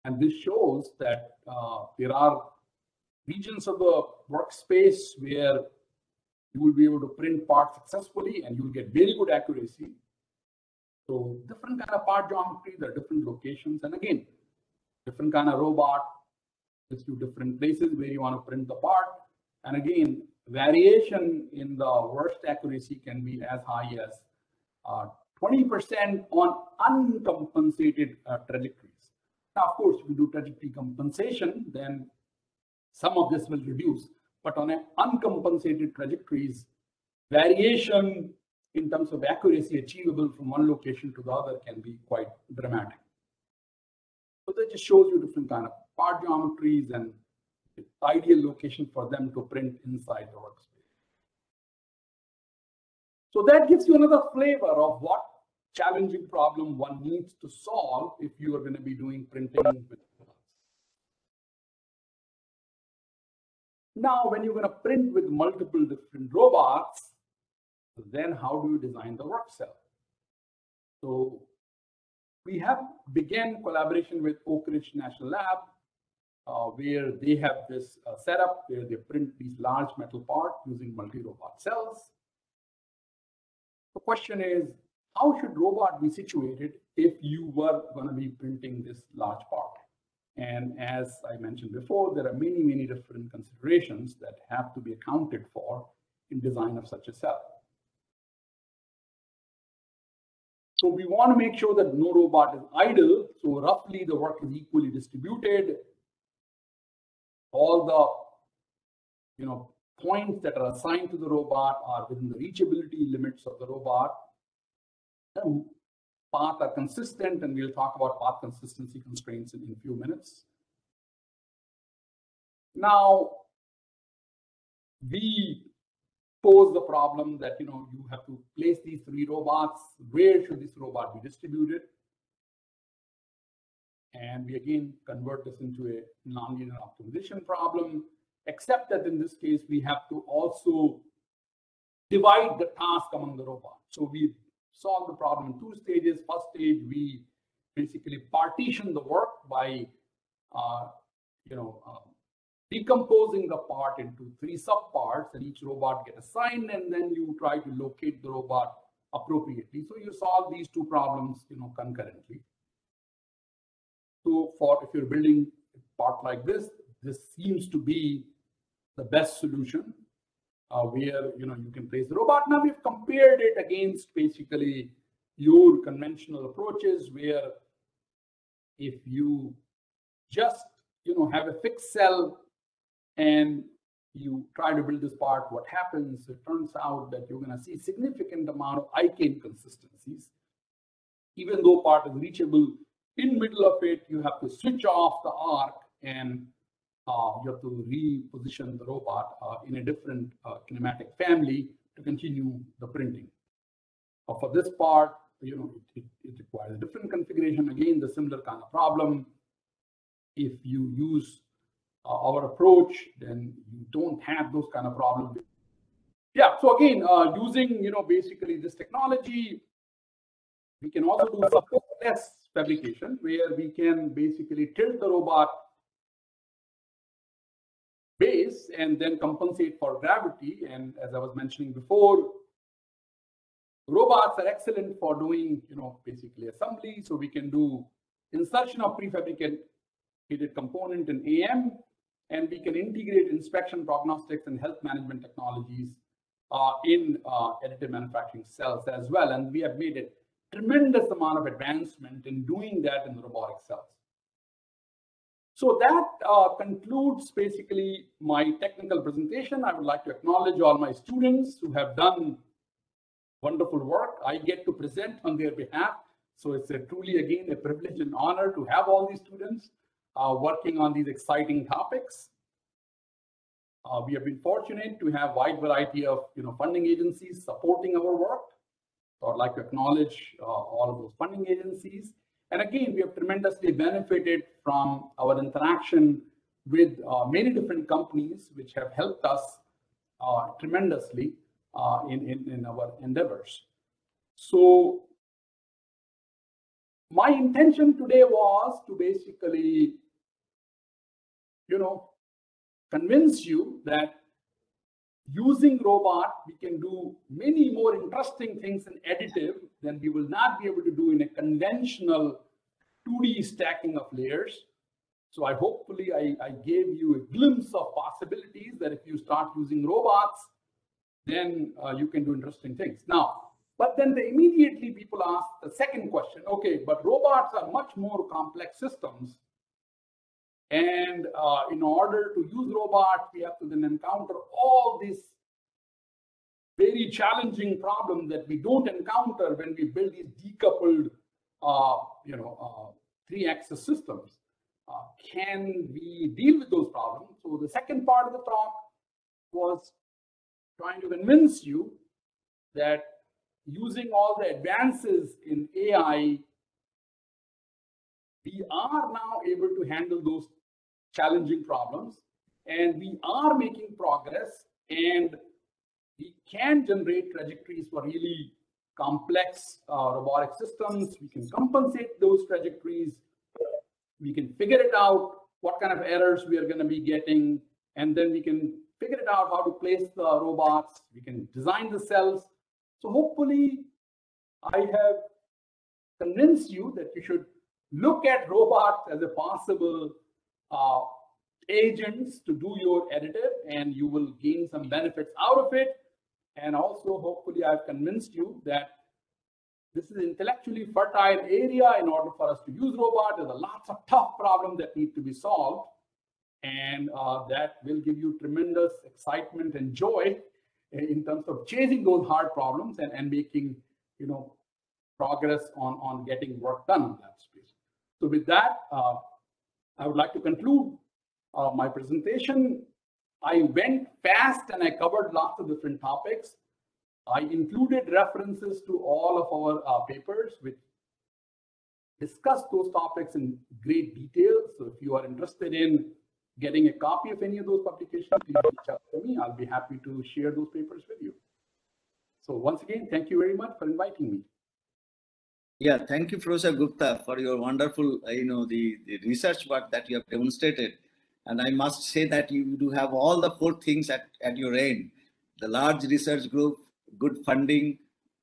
and this shows that uh, there are regions of the workspace where you will be able to print parts successfully and you will get very good accuracy. So different kind of part geometry, there are different locations, and again, different kind of robot, to different places where you want to print the part. And again, variation in the worst accuracy can be as high as 20% uh, on uncompensated uh, trajectories. Now, of course, if you do trajectory compensation, then some of this will reduce. But on uncompensated trajectories, variation in terms of accuracy achievable from one location to the other can be quite dramatic. So that just shows you different kind of part geometries and ideal location for them to print inside the workspace. So that gives you another flavor of what challenging problem one needs to solve if you are going to be doing printing with Now, when you're going to print with multiple different robots, then how do you design the work cell? So we have began collaboration with Oak Ridge National Lab, where they have this uh, setup where they print these large metal parts using multi-robot cells. The question is, how should robot be situated if you were going to be printing this large part? And as I mentioned before, there are many, many different considerations that have to be accounted for in design of such a cell. So we want to make sure that no robot is idle. So roughly the work is equally distributed. All the you know points that are assigned to the robot are within the reachability limits of the robot. The path are consistent, and we'll talk about path consistency constraints in, in a few minutes. Now, we pose the problem that you know you have to place these three robots. Where should this robot be distributed? And we again convert this into a nonlinear optimization problem, except that in this case, we have to also divide the task among the robots. So we solve the problem in two stages. First stage, we basically partition the work by, uh, you know, uh, decomposing the part into three subparts and each robot get assigned and then you try to locate the robot appropriately. So you solve these two problems, you know, concurrently. So for if you're building a part like this, this seems to be the best solution uh, where you know you can place the robot. Now we've compared it against basically your conventional approaches where if you just you know have a fixed cell and you try to build this part, what happens? It turns out that you're going to see significant amount of IK inconsistencies. Even though part is reachable, in middle of it, you have to switch off the arc and uh, you have to reposition the robot uh, in a different uh, kinematic family to continue the printing. For this part, you know, it, it, requires a different configuration. Again, the similar kind of problem. If you use uh, our approach, then you don't have those kind of problems. Yeah, so again, uh, using, you know, basically this technology, we can also do supportless fabrication where we can basically tilt the robot base and then compensate for gravity. And as I was mentioning before, robots are excellent for doing, you know, basically assembly. So we can do insertion of prefabricated component in AM, and we can integrate inspection prognostics and health management technologies uh, in uh, additive manufacturing cells as well. And we have made a tremendous amount of advancement in doing that in the robotic cells. So that uh, concludes basically my technical presentation. I would like to acknowledge all my students who have done wonderful work. I get to present on their behalf. So it's a truly, again, a privilege and honor to have all these students uh, working on these exciting topics. Uh, we have been fortunate to have wide variety of you know, funding agencies supporting our work. I'd like to acknowledge uh, all of those funding agencies. And again, we have tremendously benefited from our interaction with uh, many different companies, which have helped us uh, tremendously uh, in, in, in our endeavors. So my intention today was to basically, you know, convince you that using robot, we can do many more interesting things in additive than we will not be able to do in a conventional 2D stacking of layers. So I hopefully I, I gave you a glimpse of possibilities that if you start using robots, then uh, you can do interesting things. Now, but then the, immediately people ask the second question, okay, but robots are much more complex systems. And uh, in order to use robots, we have to then encounter all these very challenging problems that we don't encounter when we build these decoupled, uh, you know, uh, three-axis systems. uh, can we deal with those problems? So the second part of the talk was trying to convince you that using all the advances in AI, we are now able to handle those challenging problems and we are making progress and we can generate trajectories for really complex uh, robotic systems. We can compensate those trajectories. We can figure it out what kind of errors we are going to be getting. And then we can figure it out how to place the robots. We can design the cells. So hopefully I have convinced you that you should look at robots as a possible uh, agents to do your additive and you will gain some benefits out of it. And also, hopefully, I've convinced you that this is intellectually fertile area in order for us to use robot. There's a lots of tough problems that need to be solved. And uh, that will give you tremendous excitement and joy in terms of chasing those hard problems and, and making, you know, progress on, on getting work done in that space. So with that, uh, I would like to conclude uh, my presentation. I went fast and I covered lots of different topics. I included references to all of our uh, papers, which discuss those topics in great detail. So if you are interested in getting a copy of any of those publications, please reach out to me. I'll be happy to share those papers with you. So once again, thank you very much for inviting me. Yeah, thank you, Professor Gupta, for your wonderful, uh, you know, the, the research work that you have demonstrated. And I must say that you do have all the four things at, at your end. The large research group, good funding,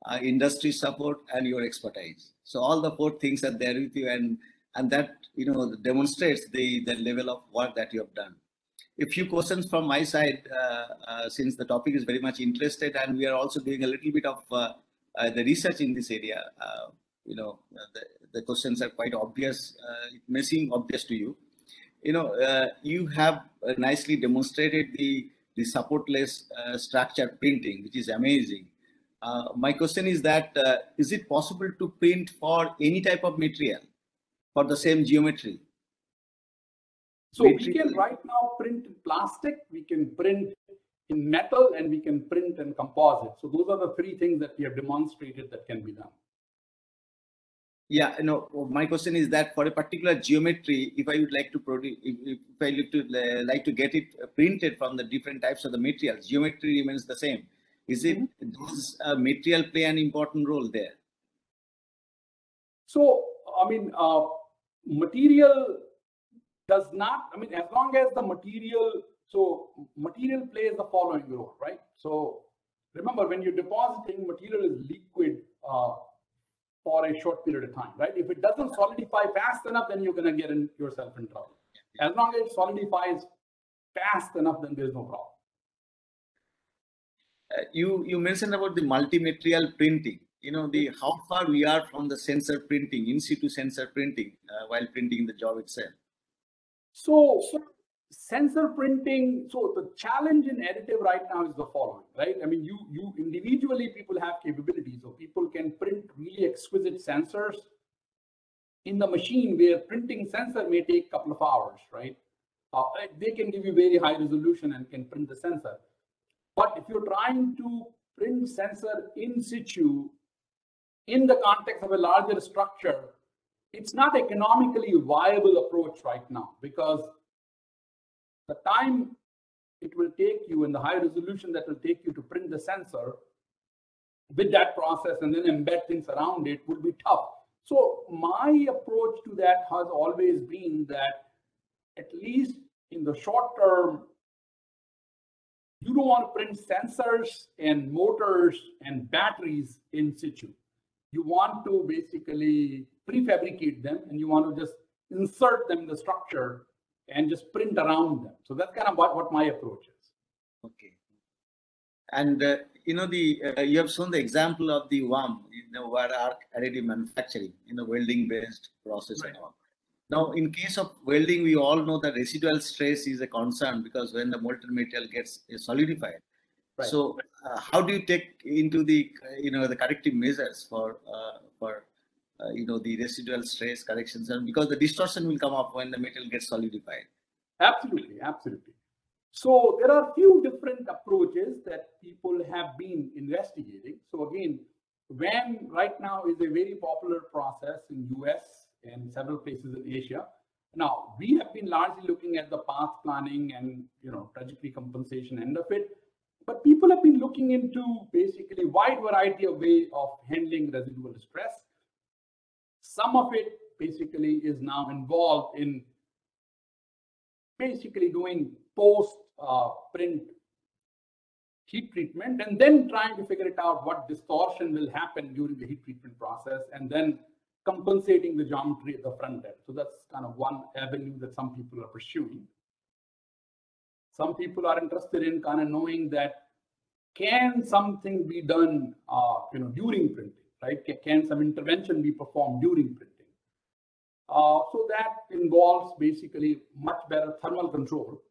uh, industry support, and your expertise. So all the four things are there with you and, and that, you know, demonstrates the, the level of work that you have done. A few questions from my side, uh, uh, since the topic is very much interested and we are also doing a little bit of uh, uh, the research in this area you know, the, the questions are quite obvious. Uh, it may seem obvious to you. You know, uh, you have uh, nicely demonstrated the, the supportless structure printing, which is amazing. my question is that is it possible to print for any type of material for the same geometry? So we can right now print in plastic, we can print in metal, and we can print in composite. So those are the three things that we have demonstrated that can be done. Yeah, no. My question is that for a particular geometry, if I would like to produce, if, if I look to uh, like to get it printed from the different types of the materials, geometry remains the same. Is it mm-hmm. does uh, material play an important role there? So, I mean, uh, material does not. I mean, as long as the material, so material plays the following role, right? So, remember when you're depositing, material is liquid uh, for a short period of time, right? If it doesn't solidify fast enough, then you're going to get in yourself in trouble. As long as it solidifies fast enough, then there's no problem. Uh, you you mentioned about the multi-material printing. You know the how far we are from the sensor printing, in situ sensor printing, uh, while printing the job itself. So, so sensor printing so the challenge in additive right now is the following right? I mean you you individually people have capabilities so people can print really exquisite sensors in the machine where printing sensor may take a couple of hours right? Uh, they can give you very high resolution and can print the sensor. But if you're trying to print sensor in situ in the context of a larger structure it's not economically viable approach right now because the time it will take you and the high resolution that will take you to print the sensor with that process and then embed things around it will be tough. So my approach to that has always been that at least in the short term, you don't want to print sensors and motors and batteries in situ. You want to basically prefabricate them and you want to just insert them in the structure and just print around them. So that's kind of what, what my approach is. Okay. And uh, you know the uh, you have shown the example of the WAM, you know, wire arc additive manufacturing, in the welding based process right. and all. Now, in case of welding, we all know that residual stress is a concern because when the molten material gets solidified. Right. So, uh, how do you take into the you know the corrective measures for uh, for uh, you know, the residual stress corrections, and because the distortion will come up when the metal gets solidified. Absolutely, absolutely. So there are few different approaches that people have been investigating. So again, WAM right now is a very popular process in US and several places in Asia. Now we have been largely looking at the path planning and you know trajectory compensation end of it, but people have been looking into basically wide variety of way of handling residual stress. Some of it basically is now involved in basically doing post uh, print heat treatment and then trying to figure it out what distortion will happen during the heat treatment process and then compensating the geometry at the front end. So that's kind of one avenue that some people are pursuing. Some people are interested in kind of knowing that can something be done, uh, you know, during printing, right? Can some intervention be performed during printing? Uh, so that involves basically much better thermal control,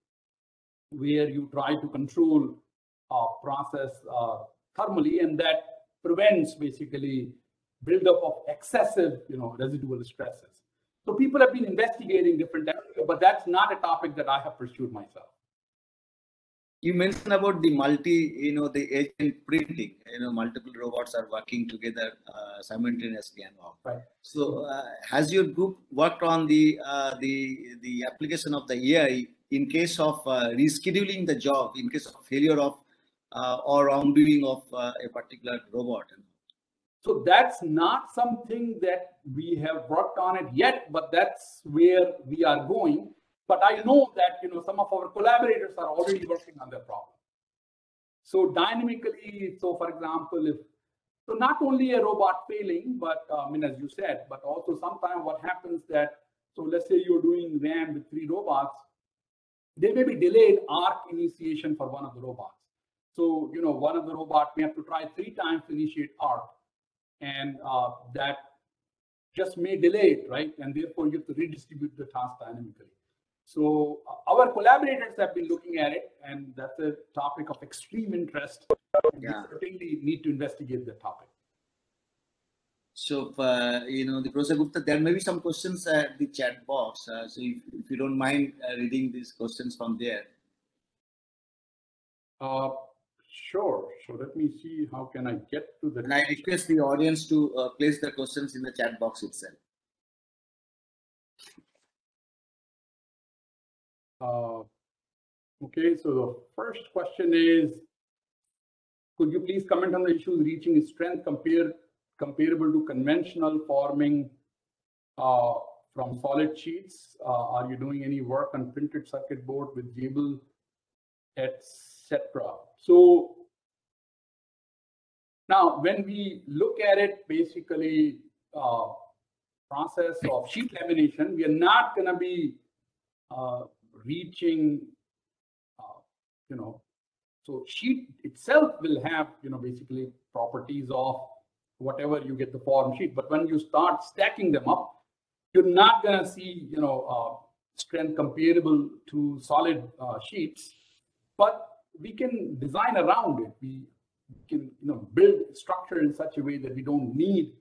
where you try to control uh, process uh, thermally, and that prevents basically buildup of excessive, you know, residual stresses. So people have been investigating different, but that's not a topic that I have pursued myself. You mentioned about the multi, you know, the agent printing. You know, multiple robots are working together uh, simultaneously and all. Right. So, uh, has your group worked on the uh, the the application of the AI in case of uh, rescheduling the job, in case of failure of uh, or wrongdoing of uh, a particular robot? So that's not something that we have worked on it yet, but that's where we are going. But I know that you know some of our collaborators are already working on that problem. So dynamically, so for example, if so not only a robot failing, but uh, I mean as you said, but also sometimes what happens that so let's say you're doing RAM with three robots, there may be delayed arc initiation for one of the robots. So you know one of the robot may have to try three times to initiate arc, and uh, that just may delay it, right? And therefore you have to redistribute the task dynamically. So uh, our collaborators have been looking at it, and that's a topic of extreme interest. Yeah. We certainly need to investigate the topic. So, uh, you know, the Professor Gupta, there may be some questions at the chat box. Uh, so, if, if you don't mind uh, reading these questions from there. Uh, sure. So let me see how can I get to the. And I request the audience to uh, place the questions in the chat box itself. Uh, okay, so the first question is, could you please comment on the issues reaching strength compare, comparable to conventional forming uh, from solid sheets? Uh, are you doing any work on printed circuit board with Jabil, etc.? So now, when we look at it, basically, uh, process of sheet lamination, we are not going to be uh, reaching, uh, you know, so sheet itself will have, you know, basically properties of whatever you get the form sheet. But when you start stacking them up, you're not going to see, you know, uh, strength comparable to solid uh, sheets. But we can design around it. We can, you know, build structure in such a way that we don't need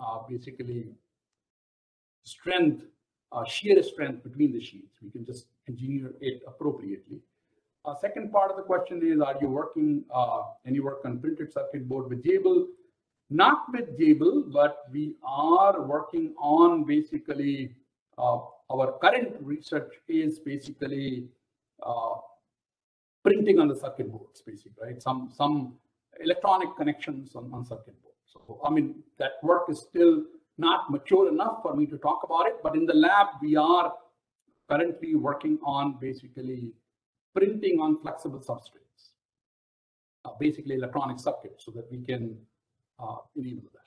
uh, basically strength uh, shear strength between the sheets. We can just engineer it appropriately. Uh, second part of the question is, are you working uh, any work on printed circuit board with Jabil? Not with Jabil, but we are working on basically uh, our current research is basically uh, printing on the circuit boards, basically, right? Some some electronic connections on, on circuit boards. So I mean that work is still not mature enough for me to talk about it, but in the lab, we are currently working on basically printing on flexible substrates, uh, basically electronic circuits, so that we can uh, enable that.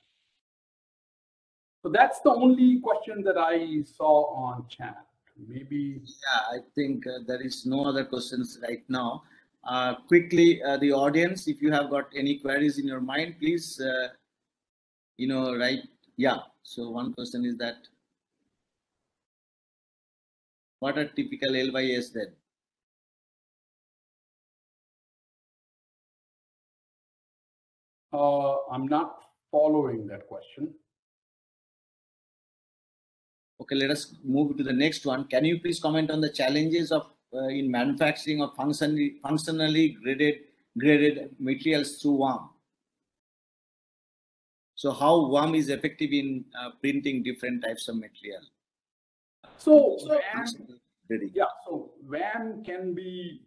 So that's the only question that I saw on chat. Maybe. Yeah, I think uh, there is no other questions right now. Uh, quickly, uh, the audience, if you have got any queries in your mind, please, uh, you know, write yeah. So one question is that what are typical L by S then? Uh, I'm not following that question. Okay, let us move to the next one. Can you please comment on the challenges of uh, in manufacturing of functionally functionally graded graded materials through WAM? So how WAM is effective in uh, printing different types of material? So, So, functional yeah, so WAM can be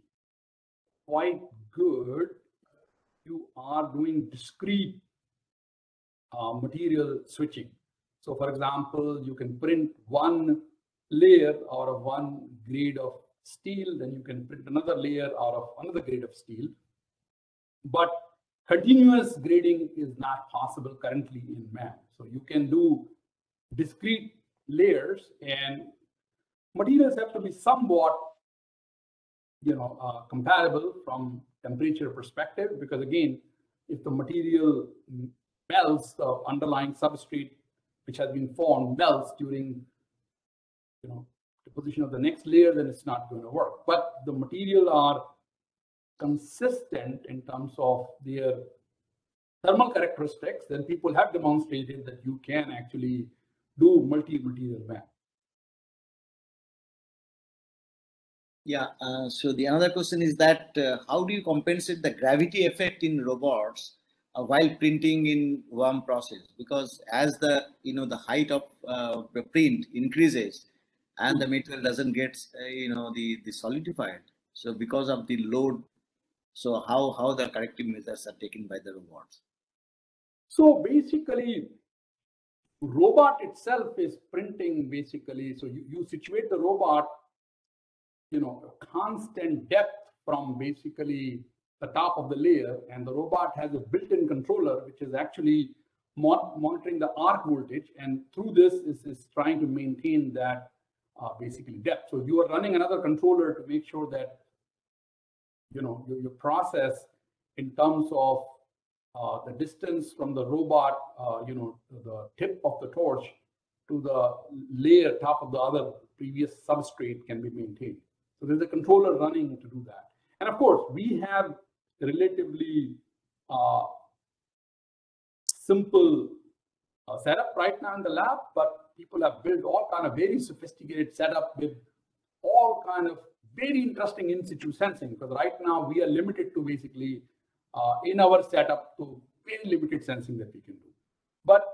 quite good. You are doing discrete uh, material switching. So for example, you can print one layer out of one grade of steel, then you can print another layer out of another grade of steel. But continuous grading is not possible currently in WAM. So you can do discrete layers and materials have to be somewhat you know uh, compatible from temperature perspective because again if the material melts the underlying substrate which has been formed melts during you know the position of the next layer then it's not going to work. But the material are consistent in terms of their thermal characteristics then people have demonstrated that you can actually do multi-material WAM Yeah. Uh, so the another question is that uh, how do you compensate the gravity effect in robots uh, while printing in WAM process? Because as the you know the height of uh, the print increases, and the material doesn't get uh, you know the the solidified. So because of the load, so how how the corrective measures are taken by the robots? So basically, robot itself is printing basically. So you, you situate the robot, you know, constant depth from basically the top of the layer, and the robot has a built-in controller which is actually monitoring the arc voltage, and through this is, is trying to maintain that uh, basically depth. So you are running another controller to make sure that you know your, your process in terms of uh, the distance from the robot, uh, you know, the tip of the torch to the layer top of the other previous substrate can be maintained. So there's a controller running to do that. And of course, we have relatively uh, simple uh, setup right now in the lab, but people have built all kind of very sophisticated setup with all kind of very interesting in situ sensing. Because right now we are limited to basically uh, in our setup to very limited sensing that we can do. But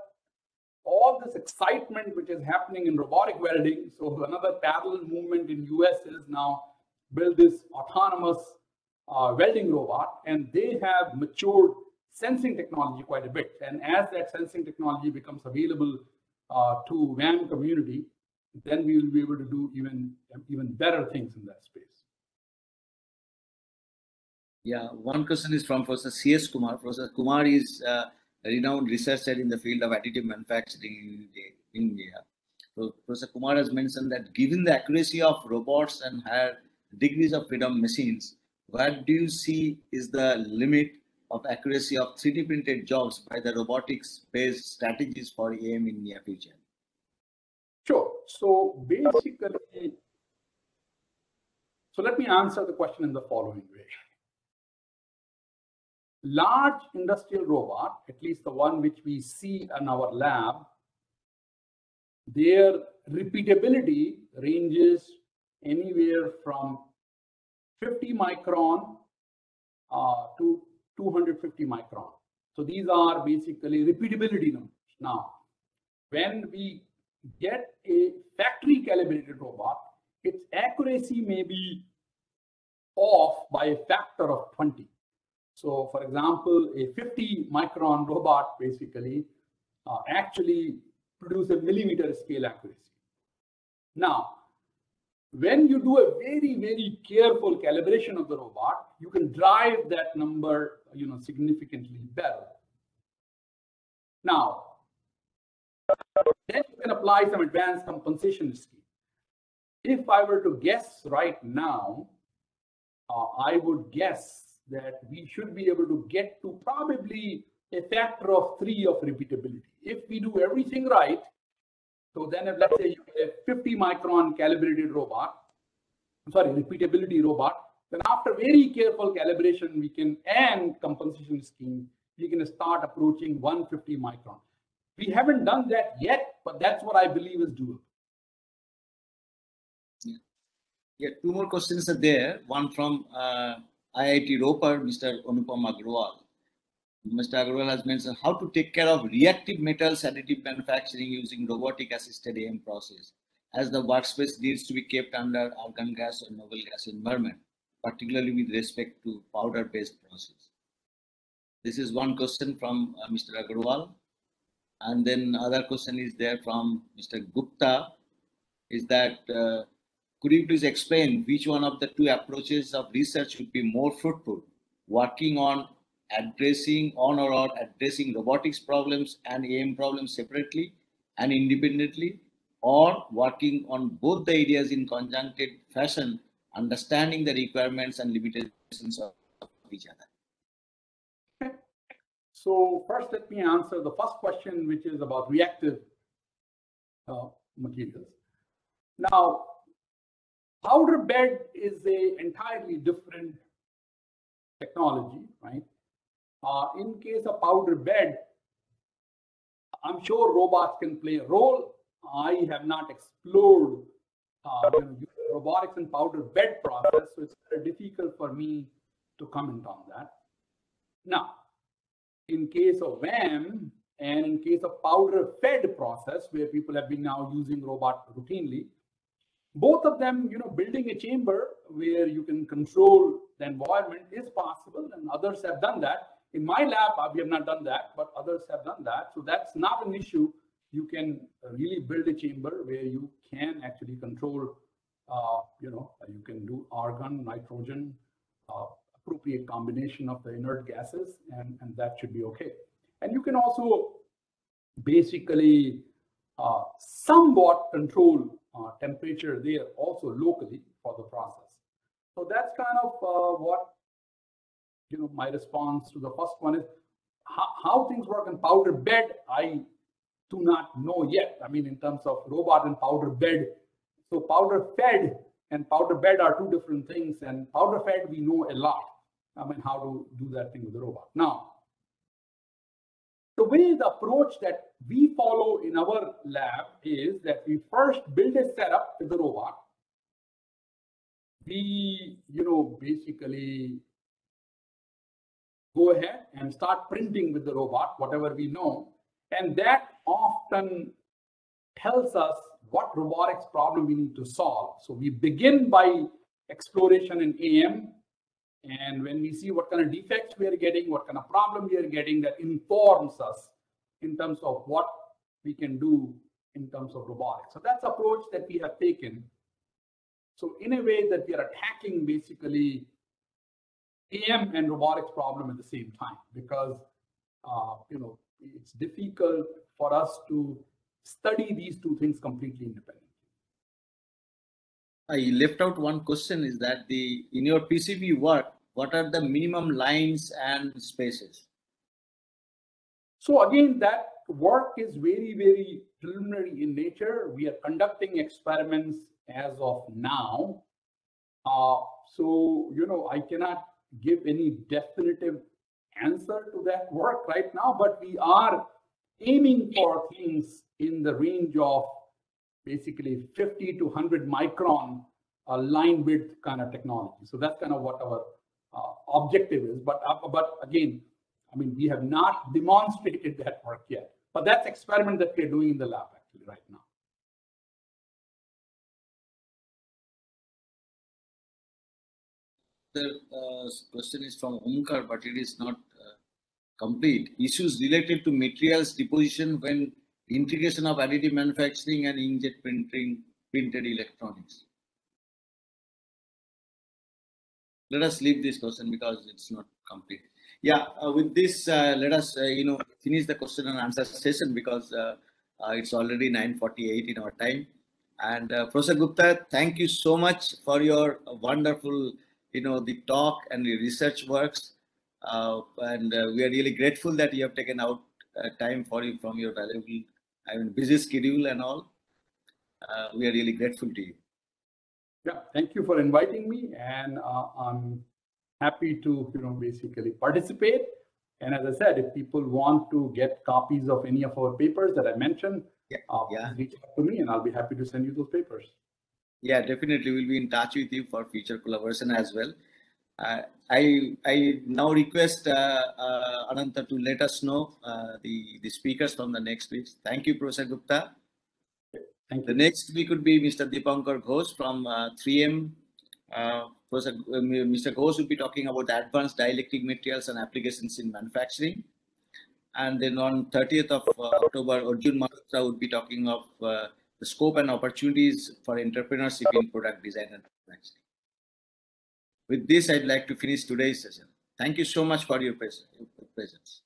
all this excitement which is happening in robotic welding, so another parallel movement in US is now build this autonomous uh, welding robot, and they have matured sensing technology quite a bit. And as that sensing technology becomes available uh, to WAM community, then we will be able to do even even better things in that space. Yeah, one question is from Professor C.S. Kumar. Professor Kumar is uh, renowned researcher in the field of additive manufacturing in India. So Professor Kumar has mentioned that given the accuracy of robots and higher degrees of freedom machines, what do you see is the limit of accuracy of 3D printed jobs by the robotics-based strategies for AM in near future? Sure. So basically, so let me answer the question in the following way. Large industrial robot, at least the one which we see in our lab, their repeatability ranges anywhere from 50 micron uh, to 250 micron. So these are basically repeatability numbers. Now, when we get a factory calibrated robot, its accuracy may be off by a factor of 20. So for example, a 50 micron robot basically uh, actually produce a millimeter scale accuracy. Now, when you do a very, very careful calibration of the robot, you can drive that number, you know, significantly better. Now, then you can apply some advanced compensation scheme. If I were to guess right now, uh, I would guess that we should be able to get to probably a factor of three of repeatability. If we do everything right, so then if let's say you have a 50 micron calibrated robot, I'm sorry, repeatability robot, then after very careful calibration, we can, and compensation scheme, we can start approaching 150 micron. We haven't done that yet, but that's what I believe is doable. Yeah, two more questions are there. One from uh, IIT Ropar, Mr. Anupam Agrawal. Mr. Agrawal has mentioned how to take care of reactive metals additive manufacturing using robotic assisted AM process, as the workspace needs to be kept under argon gas or noble gas environment, particularly with respect to powder based process. This is one question from uh, Mr. Agrawal. And then other question is there from Mr. Gupta, is that uh, could you please explain which one of the two approaches of research would be more fruitful? Working on addressing on or on addressing robotics problems and AM problems separately and independently, or working on both the areas in conjunctive fashion, understanding the requirements and limitations of each other. So first, let me answer the first question, which is about reactive uh, materials. Now, powder bed is a entirely different technology, right? Uh, in case of powder bed, I'm sure robots can play a role. I have not explored uh, you know, robotics and powder bed process, so it's very difficult for me to comment on that. Now, in case of WAM and in case of powder fed process, where people have been now using robot routinely, both of them, you know, building a chamber where you can control the environment is possible, and others have done that. In my lab, uh, we have not done that, but others have done that. So that's not an issue. You can really build a chamber where you can actually control, uh, you know, you can do argon, nitrogen, uh, appropriate combination of the inert gases, and, and that should be okay. And you can also basically uh, somewhat control uh, temperature there also locally for the process. So that's kind of uh, what you know my response to the first one is how, how things work in powder bed. I do not know yet. I mean, in terms of robot and powder bed. So powder fed and powder bed are two different things. And powder fed we know a lot. I mean, how to do that thing with the robot. Now, the way the approach that we follow in our lab is that we first build a setup with the robot. We, you know, basically go ahead and start printing with the robot, whatever we know. And that often tells us what robotics problem we need to solve. So we begin by exploration in AM. And when we see what kind of defects we are getting, what kind of problem we are getting, that informs us in terms of what we can do in terms of robotics. So that's approach that we have taken. So in a way that we are attacking basically AM and robotics problem at the same time because uh, you know it's difficult for us to study these two things completely independently. I left out one question is that the in your PCB work, what are the minimum lines and spaces? So again, that work is very, very preliminary in nature. We are conducting experiments as of now. Uh, so, you know, I cannot give any definitive answer to that work right now, but we are aiming for things in the range of basically 50 to 100 micron uh, line width kind of technology. So that's kind of what our uh, objective is. But uh, but again, I mean, we have not demonstrated that work yet. But that's experiment that we're doing in the lab actually right now. The uh, question is from Omkar, but it is not uh, complete. Issues related to materials deposition when integration of additive manufacturing and inkjet printing printed electronics. Let us leave this question because it's not complete. Yeah, uh, with this, uh, let us, uh, you know, finish the question and answer session because uh, uh, it's already 9.48 in our time. And uh, Professor Gupta, thank you so much for your wonderful, you know, the talk and the research works. and we are really grateful that you have taken out time for you from your valuable, I mean, busy schedule and all. we are really grateful to you. Yeah, thank you for inviting me. And I'm happy to, you know, basically participate. And as I said, if people want to get copies of any of our papers that I mentioned, yeah, uh, yeah. reach out to me and I'll be happy to send you those papers. Yeah, definitely. We'll be in touch with you for future collaboration as well. Uh, I I now request uh, uh, Ananta to let us know uh, the the speakers from the next week. Thank you, Professor Gupta. Thank The next week could be Mr. Dipankar Ghosh from uh, 3M. Uh, uh, Mr. Ghosh will be talking about the advanced dielectric materials and applications in manufacturing. And then on 30th of uh, October, Arjun Malhotra would be talking of uh, the scope and opportunities for entrepreneurship in product design and manufacturing. With this, I'd like to finish today's session. Thank you so much for your presence.